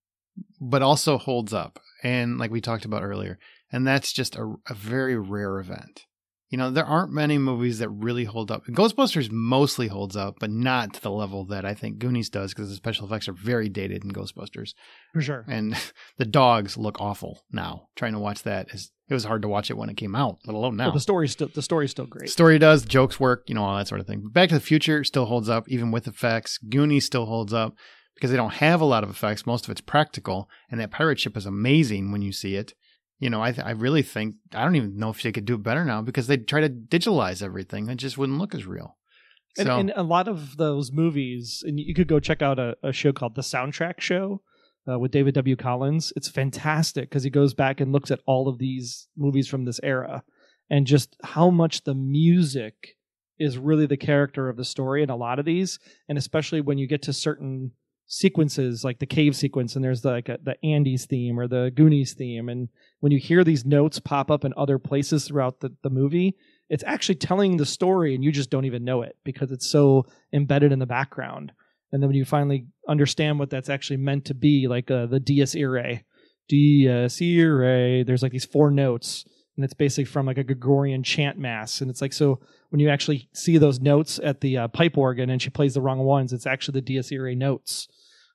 but also holds up. And like we talked about earlier, and that's just a, a very rare event. You know, there aren't many movies that really hold up. Ghostbusters mostly holds up, but not to the level that I think Goonies does because the special effects are very dated in Ghostbusters. For sure. And the dogs look awful now. Trying to watch that is it was hard to watch it when it came out, let alone now. Well, the story's still the story's still great. Story does, jokes work, you know, all that sort of thing. Back to the Future still holds up, even with effects. Goonies still holds up. because they don't have a lot of effects. Most of it's practical, and that pirate ship is amazing when you see it. You know, I th- I really think I don't even know if they could do it better now because they try to digitalize everything. It just wouldn't look as real. And, So and a lot of those movies, and you could go check out a, a show called The Soundtrack Show uh, with David W. Collins. It's fantastic because he goes back and looks at all of these movies from this era and just how much the music is really the character of the story in a lot of these. And especially when you get to certain sequences like the cave sequence and there's like a, the Andes theme or the Goonies theme. And when you hear these notes pop up in other places throughout the, the movie, it's actually telling the story and you just don't even know it because it's so embedded in the background. And then when you finally understand what that's actually meant to be, like uh, the Dies Irae, Dies Irae, there's like these four notes, and it's basically from like a Gregorian chant mass. And it's like, so when you actually see those notes at the uh, pipe organ and she plays the wrong ones, it's actually the Dies Irae notes.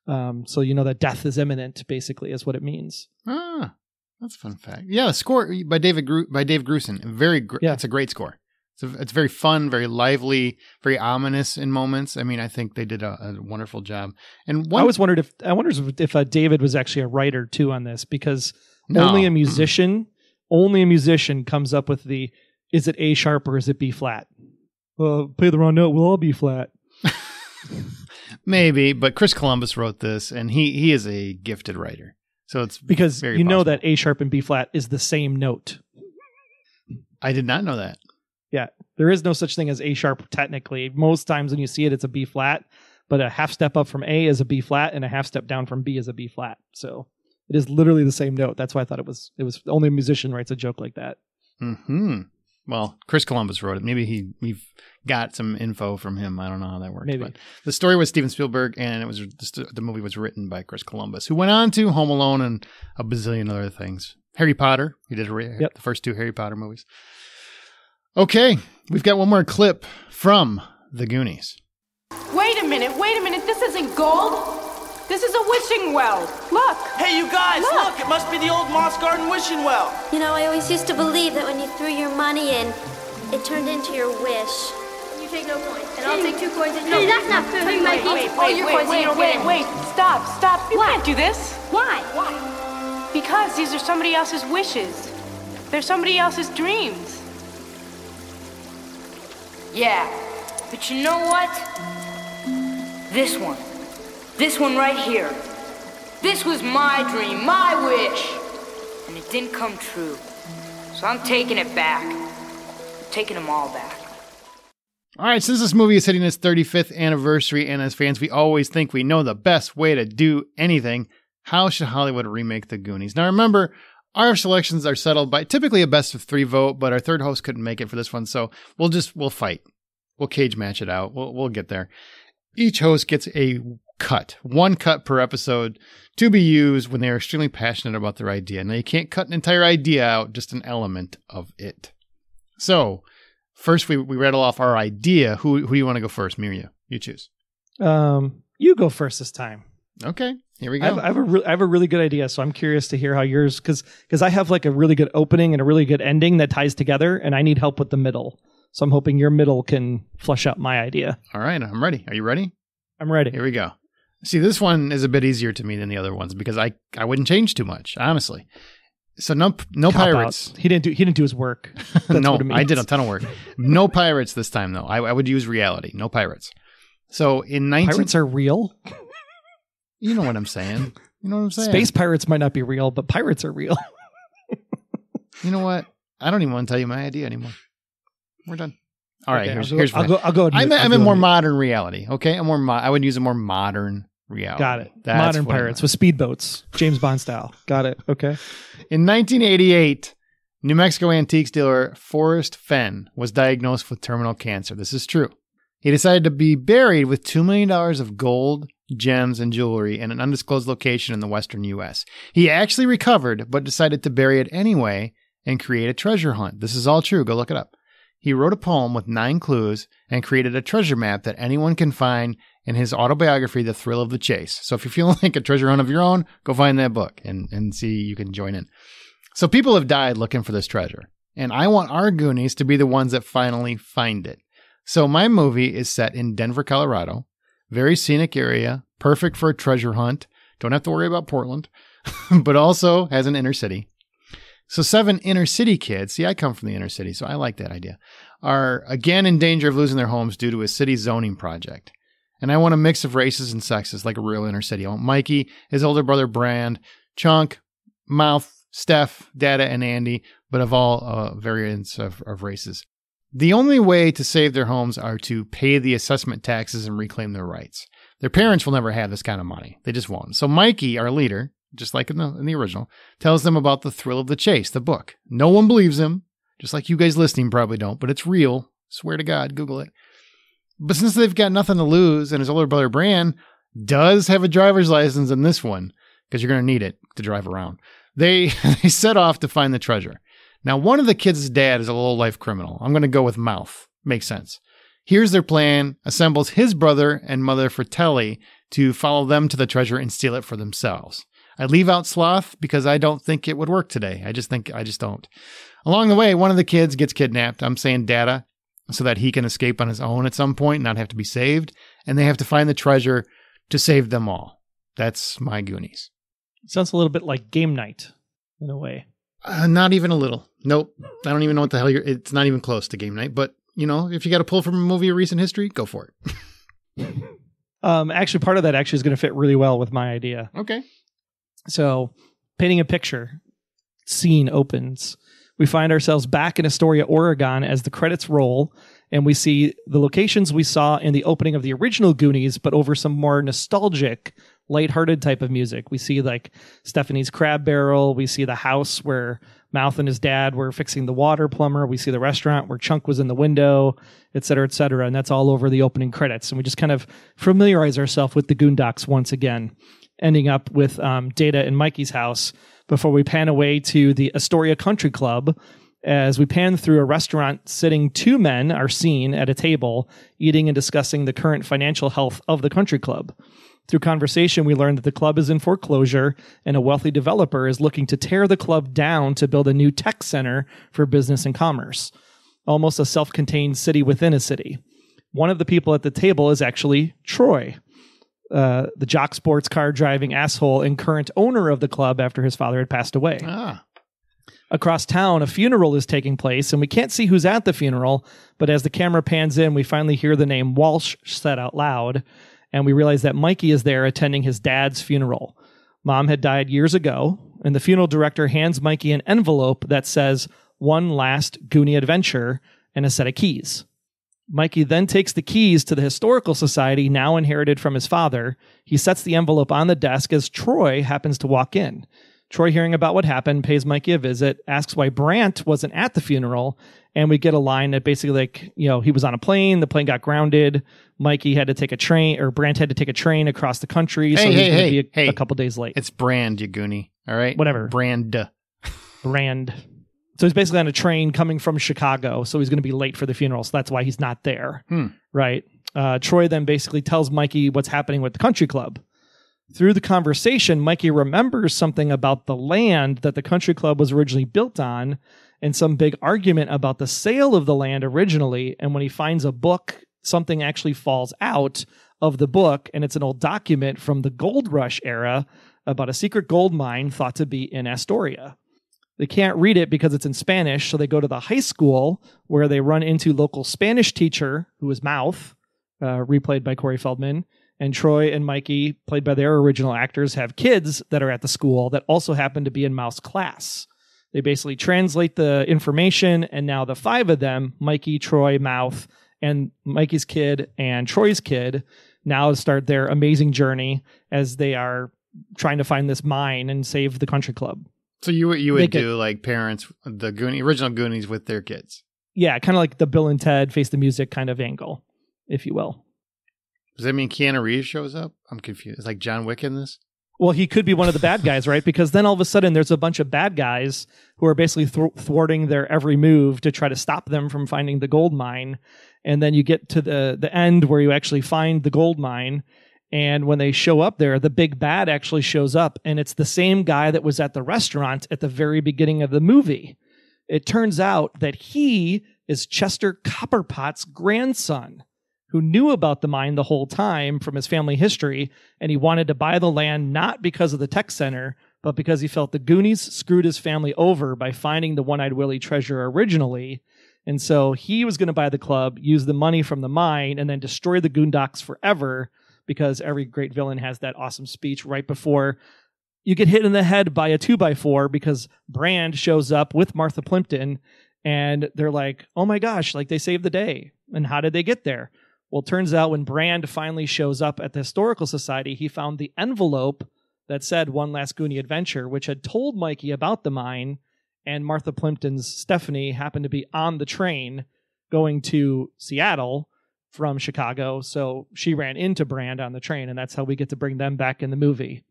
Um, so you know that death is imminent, basically, is what it means. ah, that's a fun fact. Yeah, score by David Gru- by Dave Grusin, very gr- Yeah. it's a great score. It's, a, it's very fun, very lively, very ominous in moments. I mean, I think they did a, a wonderful job. And I one, always wondered if I wondered if, if uh, David was actually a writer too on this because No. only a musician, only a musician comes up with the is it A sharp or is it B flat? Uh, play the wrong note, we'll all be flat. Maybe, but Chris Columbus wrote this, and he he is a gifted writer. So it's Because you know possible. that A sharp and B flat is the same note. I did not know that. Yeah, there is no such thing as A sharp technically. Most times when you see it, it's a B flat, but a half step up from A is a B flat, and a half step down from B is a B flat. So it is literally the same note. That's why I thought it was it was only a musician writes a joke like that. Hmm. Well, Chris Columbus wrote it. Maybe he we've got some info from him. I don't know how that works. Maybe. But the story was Steven Spielberg, and it was the, the movie was written by Chris Columbus, who went on to Home Alone and a bazillion other things. Harry Potter. He did re- Yep. the first two Harry Potter movies. Okay, we've got one more clip from The Goonies. Wait a minute, wait a minute. This isn't gold. This is a wishing well. Look. Hey, you guys, Look. look. It must be the old Moss Garden wishing well. You know, I always used to believe that when you threw your money in, it turned into your wish. You take no coins, and I'll take two coins. And no, that's not fair. You might Wait, wait, your wait, coins and wait, wait, wait. Stop, stop. You What? can't do this. Why? Why? Because these are somebody else's wishes. They're somebody else's dreams. Yeah, but you know what? This one. This one right here. This was my dream, my wish. And it didn't come true. So I'm taking it back. I'm taking them all back. All right, since this movie is hitting its 35th anniversary, and as fans, we always think we know the best way to do anything, how should Hollywood remake The Goonies? Now, remember, our selections are settled by typically a best of three vote, but our third host couldn't make it for this one, so we'll just we'll fight. We'll cage match it out. We'll we'll get there. Each host gets a cut, one cut per episode, to be used when they are extremely passionate about their idea. Now, you can't cut an entire idea out, just an element of it. So, first we, we rattle off our idea. Who who do you want to go first? Miria, you? Choose. Um, you go first this time. Okay, here we I go. have, I have a re- I have a really good idea, so I'm curious to hear how yours because because I have like a really good opening and a really good ending that ties together, and I need help with the middle. So I'm hoping your middle can flesh out my idea. All right, I'm ready. Are you ready? I'm ready. Here we go. See, this one is a bit easier to me than the other ones because I I wouldn't change too much, honestly. So no no Cop out. pirates. He didn't do he didn't do his work. No, I did a ton of work. No pirates this time though. I, I would use reality. No pirates. So in 19 Pirates are real. you know what I'm saying. You know what I'm saying. Space pirates might not be real, but pirates are real. You know what? I don't even want to tell you my idea anymore. We're done. All right, Okay, here's I'll go, here's I'll go. I'll go. I'm, I'm in more modern reality. Okay, a more mo- I would use a more modern reality. Got it. That's Modern pirates with speedboats, James Bond style. Got it. Okay. In 1988, New Mexico antiques dealer Forrest Fenn was diagnosed with terminal cancer. This is true. He decided to be buried with $2 million of gold, gems, and jewelry in an undisclosed location in the western U.S. He actually recovered, but decided to bury it anyway and create a treasure hunt. This is all true. Go look it up. He wrote a poem with nine clues and created a treasure map that anyone can find in his autobiography, The Thrill of the Chase. So if you're feeling like a treasure hunt of your own, go find that book and, and see you can join in. So people have died looking for this treasure. And I want our Goonies to be the ones that finally find it. So my movie is set in Denver, Colorado. Very scenic area, perfect for a treasure hunt. Don't have to worry about Portland, but also has an inner city. So seven inner city kids, see, I come from the inner city, so I like that idea, are again in danger of losing their homes due to a city zoning project. And I want a mix of races and sexes like a real inner city. I want Mikey, his older brother Brand, Chunk, Mouth, Stef, Data, and Andy, but of all uh, variants of, of races. The only way to save their homes are to pay the assessment taxes and reclaim their rights. Their parents will never have this kind of money. They just won't. So Mikey, our leader, just like in the, in the original, tells them about the thrill of the chase, the book. No one believes him, just like you guys listening probably don't, but it's real. Swear to God, Google it. But since they've got nothing to lose, and his older brother Bran does have a driver's license in this one, because you're going to need it to drive around, they, they set off to find the treasure. Now, one of the kids' dad is a low life criminal. I'm going to go with Mouth. Makes sense. Here's their plan assembles his brother and mother for Fratelli to follow them to the treasure and steal it for themselves. I leave out Sloth because I don't think it would work today. I just think, I just don't. Along the way, one of the kids gets kidnapped. I'm saying Data, so that he can escape on his own at some point not have to be saved. And they have to find the treasure to save them all. That's my Goonies. Sounds a little bit like game night in a way. Uh, not even a little. Nope. I don't even know what the hell you're. It's not even close to game night. But you know, if you got to pull from a movie of recent history, go for it. Um, actually, part of that actually is going to fit really well with my idea. Okay. So, painting a picture, scene opens. We find ourselves back in Astoria, Oregon as the credits roll, and we see the locations we saw in the opening of the original Goonies, but over some more nostalgic, lighthearted type of music. We see like Stefanie's crab barrel. We see the house where Mouth and his dad were fixing the water plumber. We see the restaurant where Chunk was in the window, et cetera, et cetera. And that's all over the opening credits. And we just kind of familiarize ourselves with the Goondocks once again, ending up with um, Data in Mikey's house before we pan away to the Astoria Country Club. As we pan through a restaurant, sitting two men are seen at a table eating and discussing the current financial health of the country club. Through conversation, we learn that the club is in foreclosure and a wealthy developer is looking to tear the club down to build a new tech center for business and commerce. Almost a self contained city within a city. One of the people at the table is actually Troy, uh, the jock sports car driving asshole and current owner of the club after his father had passed away. Ah. Across town, a funeral is taking place, and we can't see who's at the funeral, but as the camera pans in, we finally hear the name Walsh said out loud, and we realize that Mikey is there attending his dad's funeral. Mom had died years ago, and the funeral director hands Mikey an envelope that says, One last Goonie adventure, and a set of keys. Mikey then takes the keys to the Historical Society, now inherited from his father. He sets the envelope on the desk as Troy happens to walk in. Troy, hearing about what happened, pays Mikey a visit, asks why Brant wasn't at the funeral, and we get a line that basically, like, you know, he was on a plane, the plane got grounded. Mikey had to take a train, or Brant had to take a train across the country, so Hey, he's hey, going to hey, be a, a couple days late. It's Brand, you Goonie. All right. Whatever. Brand. Brand. So he's basically on a train coming from Chicago, so he's going to be late for the funeral. So that's why he's not there. Hmm. Right. Uh, Troy then basically tells Mikey what's happening with the country club. Through the conversation, Mikey remembers something about the land that the country club was originally built on and some big argument about the sale of the land originally. And when he finds a book, something actually falls out of the book, and it's an old document from the gold rush era about a secret gold mine thought to be in Astoria. They can't read it because it's in Spanish, so they go to the high school where they run into local Spanish teacher who is Mouth, uh, replayed by Corey Feldman, and Troy and Mikey, played by their original actors, have kids that are at the school that also happen to be in Mouth's class. They basically translate the information, and now the five of them, Mikey, Troy, Mouth, and Mikey's kid and Troy's kid, now start their amazing journey as they are trying to find this mine and save the country club. So you you would it- do like parents, the Goonie, original Goonies with their kids. Yeah, kind of like the Bill and Ted face the music kind of angle, if you will. Does that mean Keanu Reeves shows up? I'm confused. It's like John Wick in this. Well, he could be one of the bad guys, right? Because then all of a sudden there's a bunch of bad guys who are basically thwarting their every move to try to stop them from finding the gold mine. And then you get to the the end where you actually find the gold mine. And when they show up there, the big bad actually shows up, and it's the same guy that was at the restaurant at the very beginning of the movie. It turns out that he is Chester Copperpot's grandson. who knew about the mine the whole time from his family history, and he wanted to buy the land not because of the tech center, but because he felt the Goonies screwed his family over by finding the One Eyed Willy treasure originally. And so he was going to buy the club, use the money from the mine, and then destroy the Goondocks forever because every great villain has that awesome speech right before you get hit in the head by a two by four because Brand shows up with Martha Plimpton and they're like, oh my gosh, like they saved the day. And how did they get there? Well, turns out when Brand finally shows up at the Historical Society, he found the envelope that said One Last Goonie Adventure, which had told Mikey about the mine. And Martha Plimpton's Stefanie happened to be on the train going to Seattle from Chicago. So she ran into Brand on the train, and that's how we get to bring them back in the movie.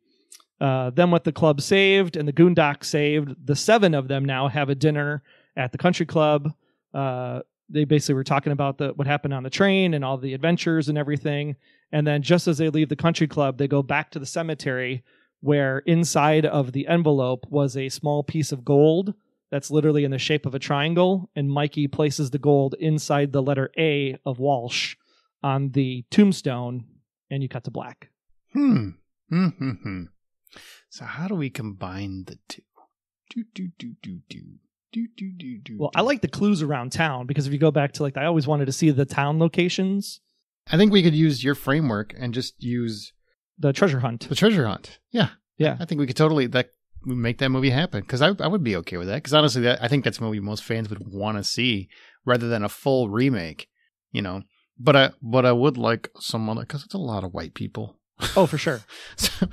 Uh, then, with the club saved and the Goondocks saved, the seven of them now have a dinner at the country club. Uh, they basically were talking about the what happened on the train and all the adventures and everything. And then, just as they leave the country club, they go back to the cemetery where inside of the envelope was a small piece of gold that's literally in the shape of a triangle, and Mikey places the gold inside the letter A of Walsh on the tombstone, and you cut to black. Hmm. Hmm. Hmm. hmm. So how do we combine the two? Do do do do do. Do, do, do, do, well, I like the clues around town because if you go back to like, I always wanted to see the town locations. I think we could use your framework and just use the treasure hunt. The treasure hunt. Yeah. Yeah. I think we could totally that make that movie happen because I I would be okay with that because honestly that I think that's a movie most fans would want to see rather than a full remake. You know, but I but I would like someone because it's a lot of white people. Oh, for sure. so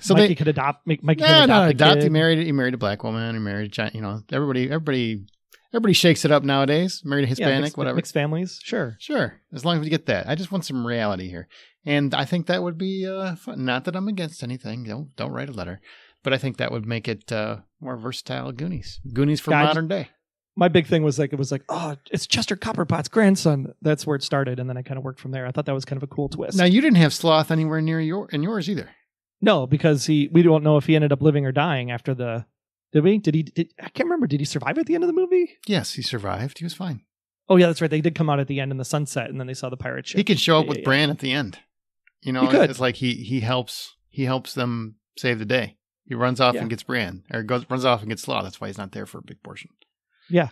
so Mikey they could adopt. Make, Mikey no, could no, adopt. a adopt. He kid. married. He married a black woman. He married, you know, everybody, everybody, everybody shakes it up nowadays. Married a Yeah, Hispanic, mixed, whatever. Mixed families, sure. Sure, as long as we get that. I just want some reality here, and I think that would be uh, fun. Not that I'm against anything. Don't don't write a letter, but I think that would make it uh, more versatile. Goonies, Goonies for Yeah, modern day. My big thing was like it was like, oh, it's Chester Copperpot's grandson. That's where it started, and then I kind of worked from there. I thought that was kind of a cool twist. Now you didn't have sloth anywhere near your in yours either. no, because he we don't know if he ended up living or dying after the. Did we? Did he? Did, I can't remember. Did he survive at the end of the movie? Yes, he survived. He was fine. Oh yeah, that's right. They did come out at the end in the sunset, and then they saw the pirate ship. He can show up Yeah, with yeah, Bran at the end. You know, it's like he he helps he helps them save the day. He runs off Yeah. and gets Bran, or goes runs off and gets Sloth. That's why he's not there for a big portion. Yeah.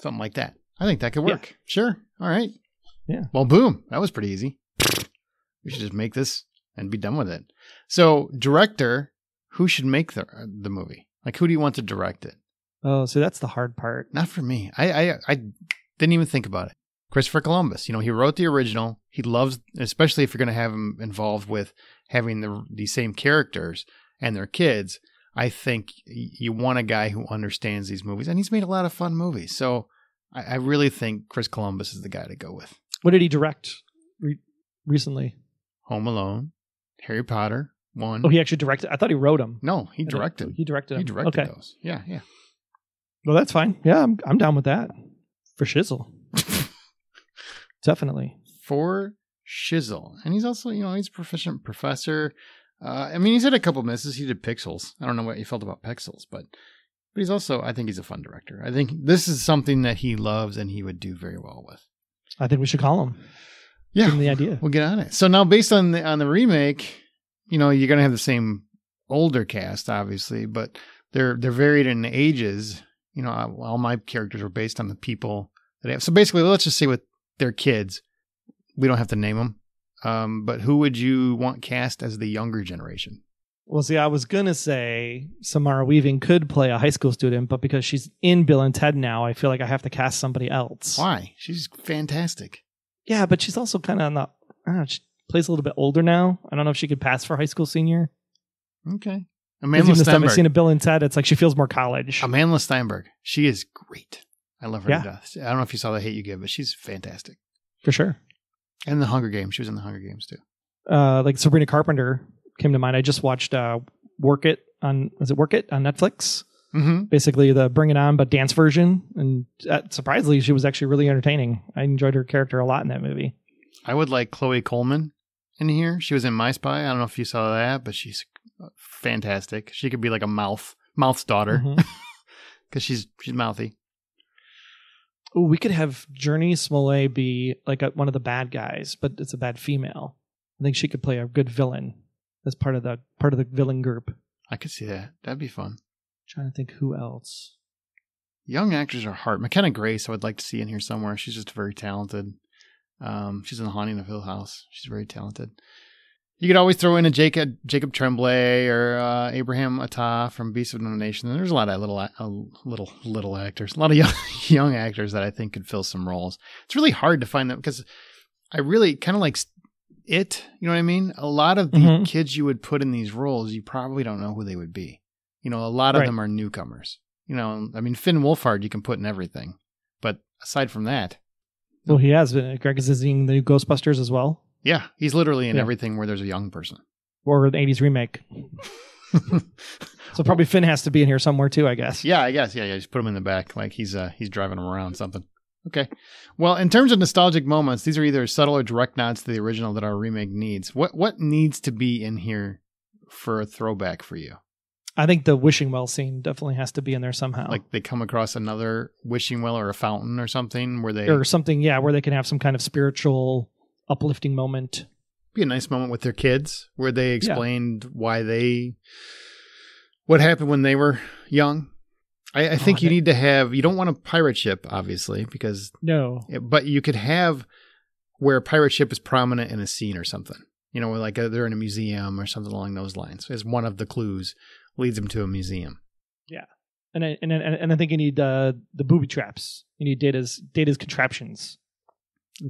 something like that. I think that could Yeah. work. Sure. All right. Yeah. Well, boom. That was pretty easy. We should just make this and be done with it. So, director, who should make the uh, the movie? Like, who do you want to direct it? Oh, so that's the hard part. Not for me. I I, I didn't even think about it. Christopher Columbus. You know, he wrote the original. He loves, especially if you're going to have him involved with having the these same characters and their kids. I think you want a guy who understands these movies, and he's made a lot of fun movies. So I, I really think Chris Columbus is the guy to go with. What did he direct re- recently? Home Alone, Harry Potter, one. Oh, he actually directed. I thought he wrote them. no, he directed. He directed. He directed Okay. those. Yeah, yeah. Well, that's fine. Yeah, I'm I'm down with that for shizzle. Definitely. for Shizzle. And he's also, you know, he's a proficient professor. Uh, I mean, he's had a couple misses. He did Pixels. I don't know what you felt about Pixels, but but he's also, I think he's a fun director. I think this is something that he loves and he would do very well with. I think we should call him. Yeah, Give him the idea. we'll get on it. So now, based on the on the remake, you know, you're gonna have the same older cast, obviously, but they're they're varied in ages. You know, all my characters are based on the people that they have. So basically, let's just say with their kids, we don't have to name them. Um, but who would you want cast as the younger generation? Well, see, I was gonna say Samara Weaving could play a high school student, but because she's in Bill and Ted now, I feel like I have to cast somebody else. Why? She's fantastic. Yeah, but she's also kind of on the. I don't know, she plays a little bit older now. I don't know if she could pass for high school senior. Okay, Amanda stuff I've seen a Bill and Ted, it's like she feels more college. Amanda Stenberg. She is great. I love her Yeah. to death. I don't know if you saw the Hate U Give, but she's fantastic. for sure. And the Hunger Games. She was in the Hunger Games too. uh, like Sabrina Carpenter came to mind. I just watched uh, Work It on was it Work It on Netflix? Mm-hmm. Basically, the Bring It On but dance version, and uh, surprisingly, she was actually really entertaining. I enjoyed her character a lot in that movie. I would like Chloe Coleman in here. She was in My Spy. I don't know if you saw that, but she's fantastic. She could be like a mouth, mouth's daughter, because she's she's mouthy. Ooh, we could have Jurnee Smollett be like a, one of the bad guys, but it's a bad female. I think she could play a good villain as part of the part of the villain group. I could see that. That'd be fun. trying to think who else. Young actors are hard. McKenna Grace, I would like to see in here somewhere. She's just very talented. Um, she's in The Haunting of Hill House. She's very talented. You could always throw in a Jacob Jacob Tremblay or uh, Abraham Attah from Beast of No Nation. There's a lot of little, uh, little, little actors, a lot of young, young actors that I think could fill some roles. It's really hard to find them because I really kind of like it. You know what I mean? A lot of the Mhm. kids you would put in these roles, you probably don't know who they would be. You know, a lot of Right. them are newcomers. You know, I mean, Finn Wolfhard you can put in everything, but aside from that, Well, he has been. Greg is in the Ghostbusters as well, yeah, he's literally in Yeah. everything where there's a young person. or the '80s remake. So probably Finn has to be in here somewhere too, I guess. Yeah, I guess. Yeah, yeah. Just put him in the back, like he's uh he's driving him around something. Okay. Well, in terms of nostalgic moments, these are either subtle or direct nods to the original that our remake needs. What what needs to be in here for a throwback for you? I think the wishing well scene definitely has to be in there somehow. Like they come across another wishing well or a fountain or something where they or something, yeah, where they can have some kind of spiritual uplifting moment. be a nice moment with their kids where they explained why they what happened when they were young. I, I think Oh, you that- need to have you don't want a pirate ship, obviously, because No. but you could have where a pirate ship is prominent in a scene or something. You know, like uh, they're in a museum or something along those lines. As one of the clues leads them to a museum. And I, and and and I think you need uh, the booby traps. You need Data's Data's contraptions.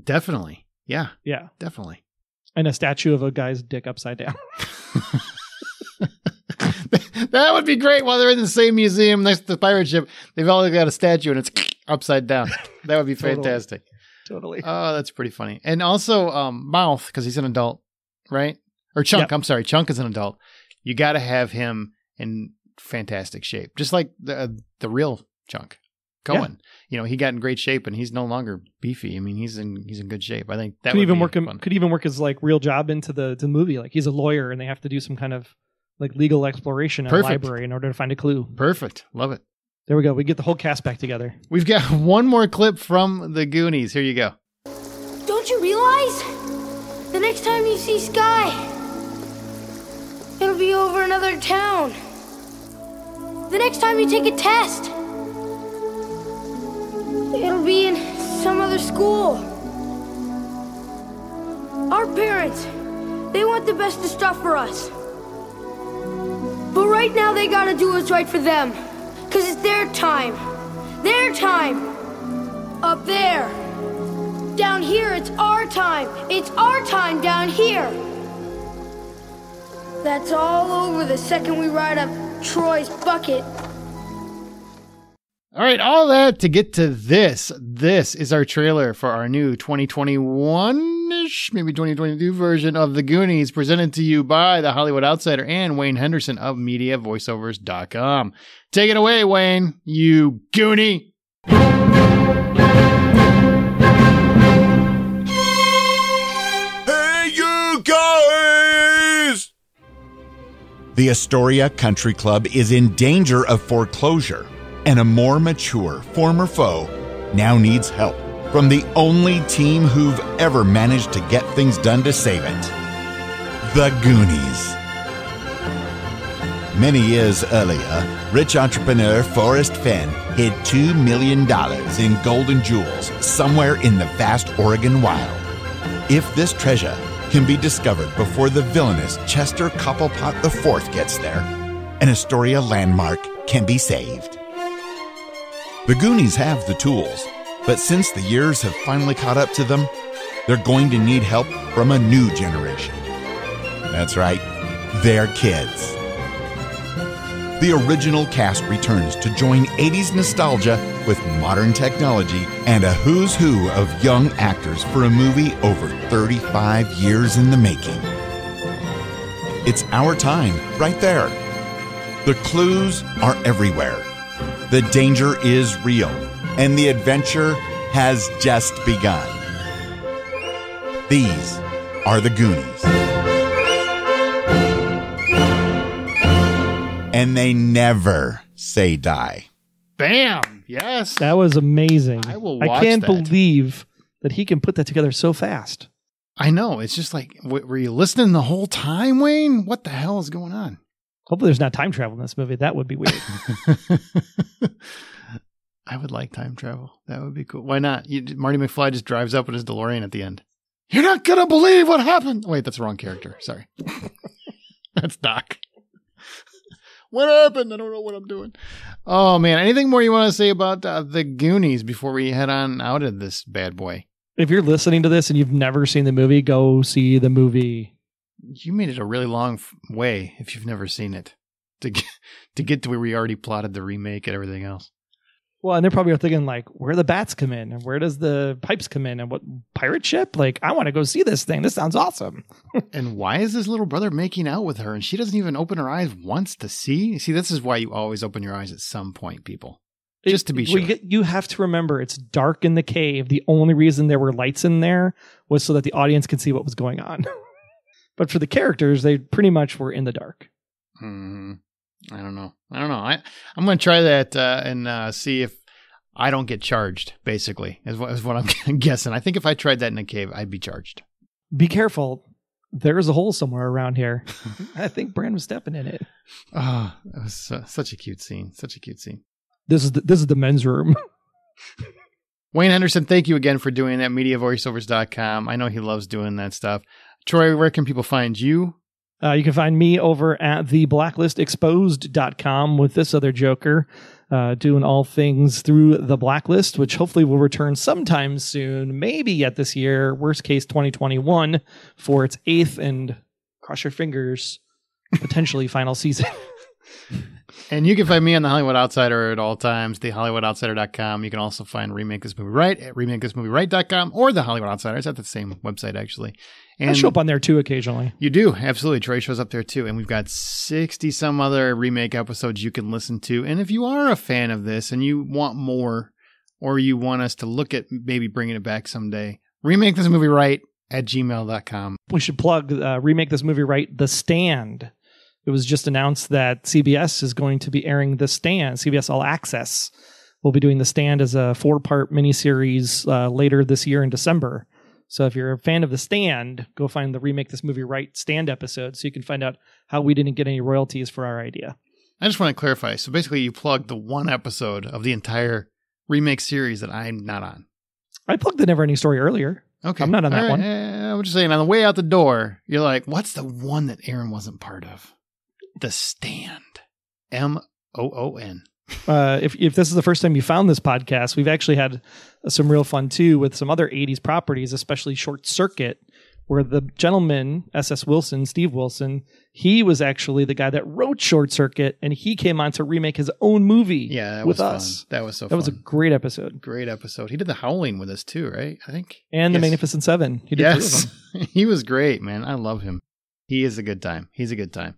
Definitely, yeah, Yeah, definitely. and a statue of a guy's dick upside down. that would be great. While they're in the same museum next to the pirate ship, they've all got a statue and it's upside down. That would be fantastic. totally. Oh, that's pretty funny. And also, um, Mouth because he's an adult, right? Or Chunk. Yep. I'm sorry, Chunk is an adult. You got to have him in fantastic shape, just like the uh, the real Chunk. Cohen, you know, he got in great shape and he's no longer beefy. I mean, he's in he's in good shape. I think that could would even be work him. Could even work his like real job into the the movie. Like he's a lawyer, and they have to do some kind of like legal exploration at Perfect. a library in order to find a clue. Perfect. Love it. There we go. We get the whole cast back together. We've got one more clip from the Goonies. Here you go. Don't you realize? The next time you see Sky, it'll be over another town. The next time you take a test, it'll be in some other school. Our parents, they want the best of stuff for us. But right now, they gotta do what's right for them. Cause it's their time. Their time. Up there. Down here, it's our time. It's our time down here. That's all over the second we ride up Troy's bucket. All right, all that to get to this. This is our trailer for our new 2021-ish, maybe 2022 version of The Goonies, presented to you by The Hollywood Outsider and Wayne Henderson of MediaVoiceovers.com. Take it away, Wayne, you Goonie. Hey, you guys! The Astoria Country Club is in danger of foreclosure, and a more mature former foe now needs help from the only team who've ever managed to get things done to save it the Goonies. Many years earlier, rich entrepreneur Forrest Fenn hid $2 million in gold and jewels somewhere in the vast Oregon wild. If this treasure can be discovered before the villainous Chester Copperpot IV gets there, an Astoria landmark can be saved. The Goonies have the tools, but since the years have finally caught up to them, they're going to need help from a new generation. That's right, their kids. The original cast returns to join 80s nostalgia with modern technology and a who's who of young actors for a movie over 35 years in the making. It's our time right there. The clues are everywhere. The danger is real, and the adventure has just begun. These are the Goonies. And they never say die. Bam! Yes. That was amazing. I will I can't that. believe that he can put that together so fast. I know. It's just like, were you listening the whole time, Wayne? What the hell is going on? Hopefully, there's not time travel in this movie. That would be weird. I would like time travel. That would be cool. Why not? You, Marty McFly just drives up with his DeLorean at the end. You're not gonna believe what happened. Wait, that's the wrong character. Sorry. that's Doc. what happened? I don't know what I'm doing. Oh man, anything more you want to say about uh, the Goonies before we head on out of this bad boy? if you're listening to this and you've never seen the movie, go see the movie. You made it a really long f- way if you've never seen it to get, to get to where we already plotted the remake and everything else. Well, and they're probably thinking like, where the bats come in, and where does the pipes come in, and what pirate ship? Like, I want to go see this thing. This sounds awesome. And why is this little brother making out with her and she doesn't even open her eyes once to see? See, this is why you always open your eyes at some point, people. Just to be sure. you, you have to remember, it's dark in the cave. The only reason there were lights in there was so that the audience could see what was going on. but for the characters, they pretty much were in the dark. Hmm. I don't know. I don't know. I I'm gonna try that uh, and uh, see if I don't get charged. Basically, is what, is what I'm guessing. I think if I tried that in a cave, I'd be charged. Be careful. There's a hole somewhere around here. I think Brand was stepping in it. Oh, it was su- such a cute scene. Such a cute scene. This is the, this is the men's room. Wayne Henderson, thank you again for doing that. MediaVoiceovers.com. I know he loves doing that stuff. Troy, where can people find you? Uh, you can find me over at the blacklistexposed.com with this other Joker, uh, doing all things through the blacklist, which hopefully will return sometime soon, maybe yet this year, worst case 2021, for its eighth and cross your fingers, potentially final season. And you can find me on the Hollywood Outsider at all times, thehollywoodoutsiders.com. You can also find Remake This Movie Right at remakethismovie.right.com or the Hollywood Outsider. It's at the same website, actually. I show up on there too occasionally. You do, absolutely. Troy shows up there too. And we've got 60 some other remake episodes you can listen to. And if you are a fan of this and you want more, or you want us to look at maybe bringing it back someday, remake this movie right at gmail.com. We should plug, uh, remake this movie right, The Stand. It was just announced that CBS is going to be airing The Stand, CBS All Access. We'll be doing The Stand as a four part miniseries uh, later this year in December. So if you're a fan of The Stand, go find the Remake This Movie Right Stand episode so you can find out how we didn't get any royalties for our idea. I just want to clarify. So basically, you plugged the one episode of the entire remake series that I'm not on. I plugged the Never Ending Story earlier. Okay. I'm not on that right, one. eh, I'm just saying, on the way out the door, you're like, what's the one that Aaron wasn't part of? The Stand. M O O N. uh, if if this is the first time you found this podcast, we've actually had some real fun too with some other '80s properties, especially Short Circuit, where the gentleman S.S. Wilson, Steve Wilson, he was actually the guy that wrote Short Circuit, and he came on to remake his own movie. Yeah, that with was us. fun. That was so That was a great episode, great episode. He did the Howling with us too, right? I think. and the Magnificent Seven. He did three of yes. them. he was great, man. I love him. He is a good time. He's a good time.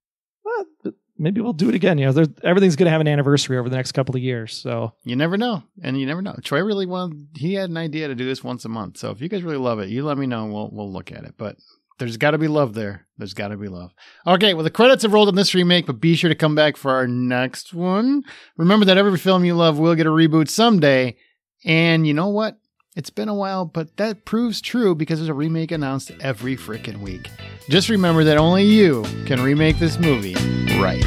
Maybe we'll do it again. You know, everything's going to have an anniversary over the next couple of years. So You never know. And you never know. Troy really wanted, he had an idea to do this once a month. So if you guys really love it, you let me know we'll, we'll look at it. But there's got to be love there. There's got to be love. Okay, well, the credits have rolled on this remake, but be sure to come back for our next one. Remember that every film you love will get a reboot someday. And you know what? It's been a while, but that proves true because there's a remake announced every freaking week. Just remember that only you can remake this movie right.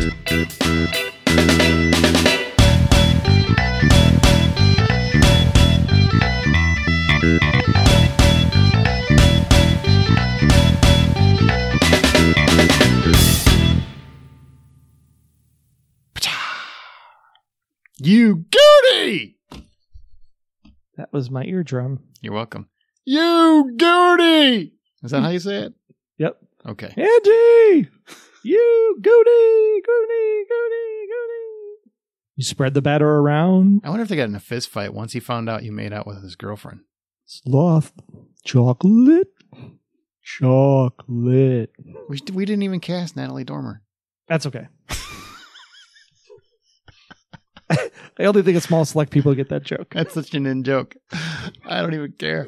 You Goody! That was my eardrum. You're welcome. You Goody! Is that how you say it? Yep. Okay. Angie, you goody, goody, goody, goody. You spread the batter around. I wonder if they got in a fist fight once he found out you made out with his girlfriend. Sloth, chocolate, chocolate. We, we didn't even cast Natalie Dormer. That's okay. I only think a small select people get that joke. That's such an in joke. I don't even care.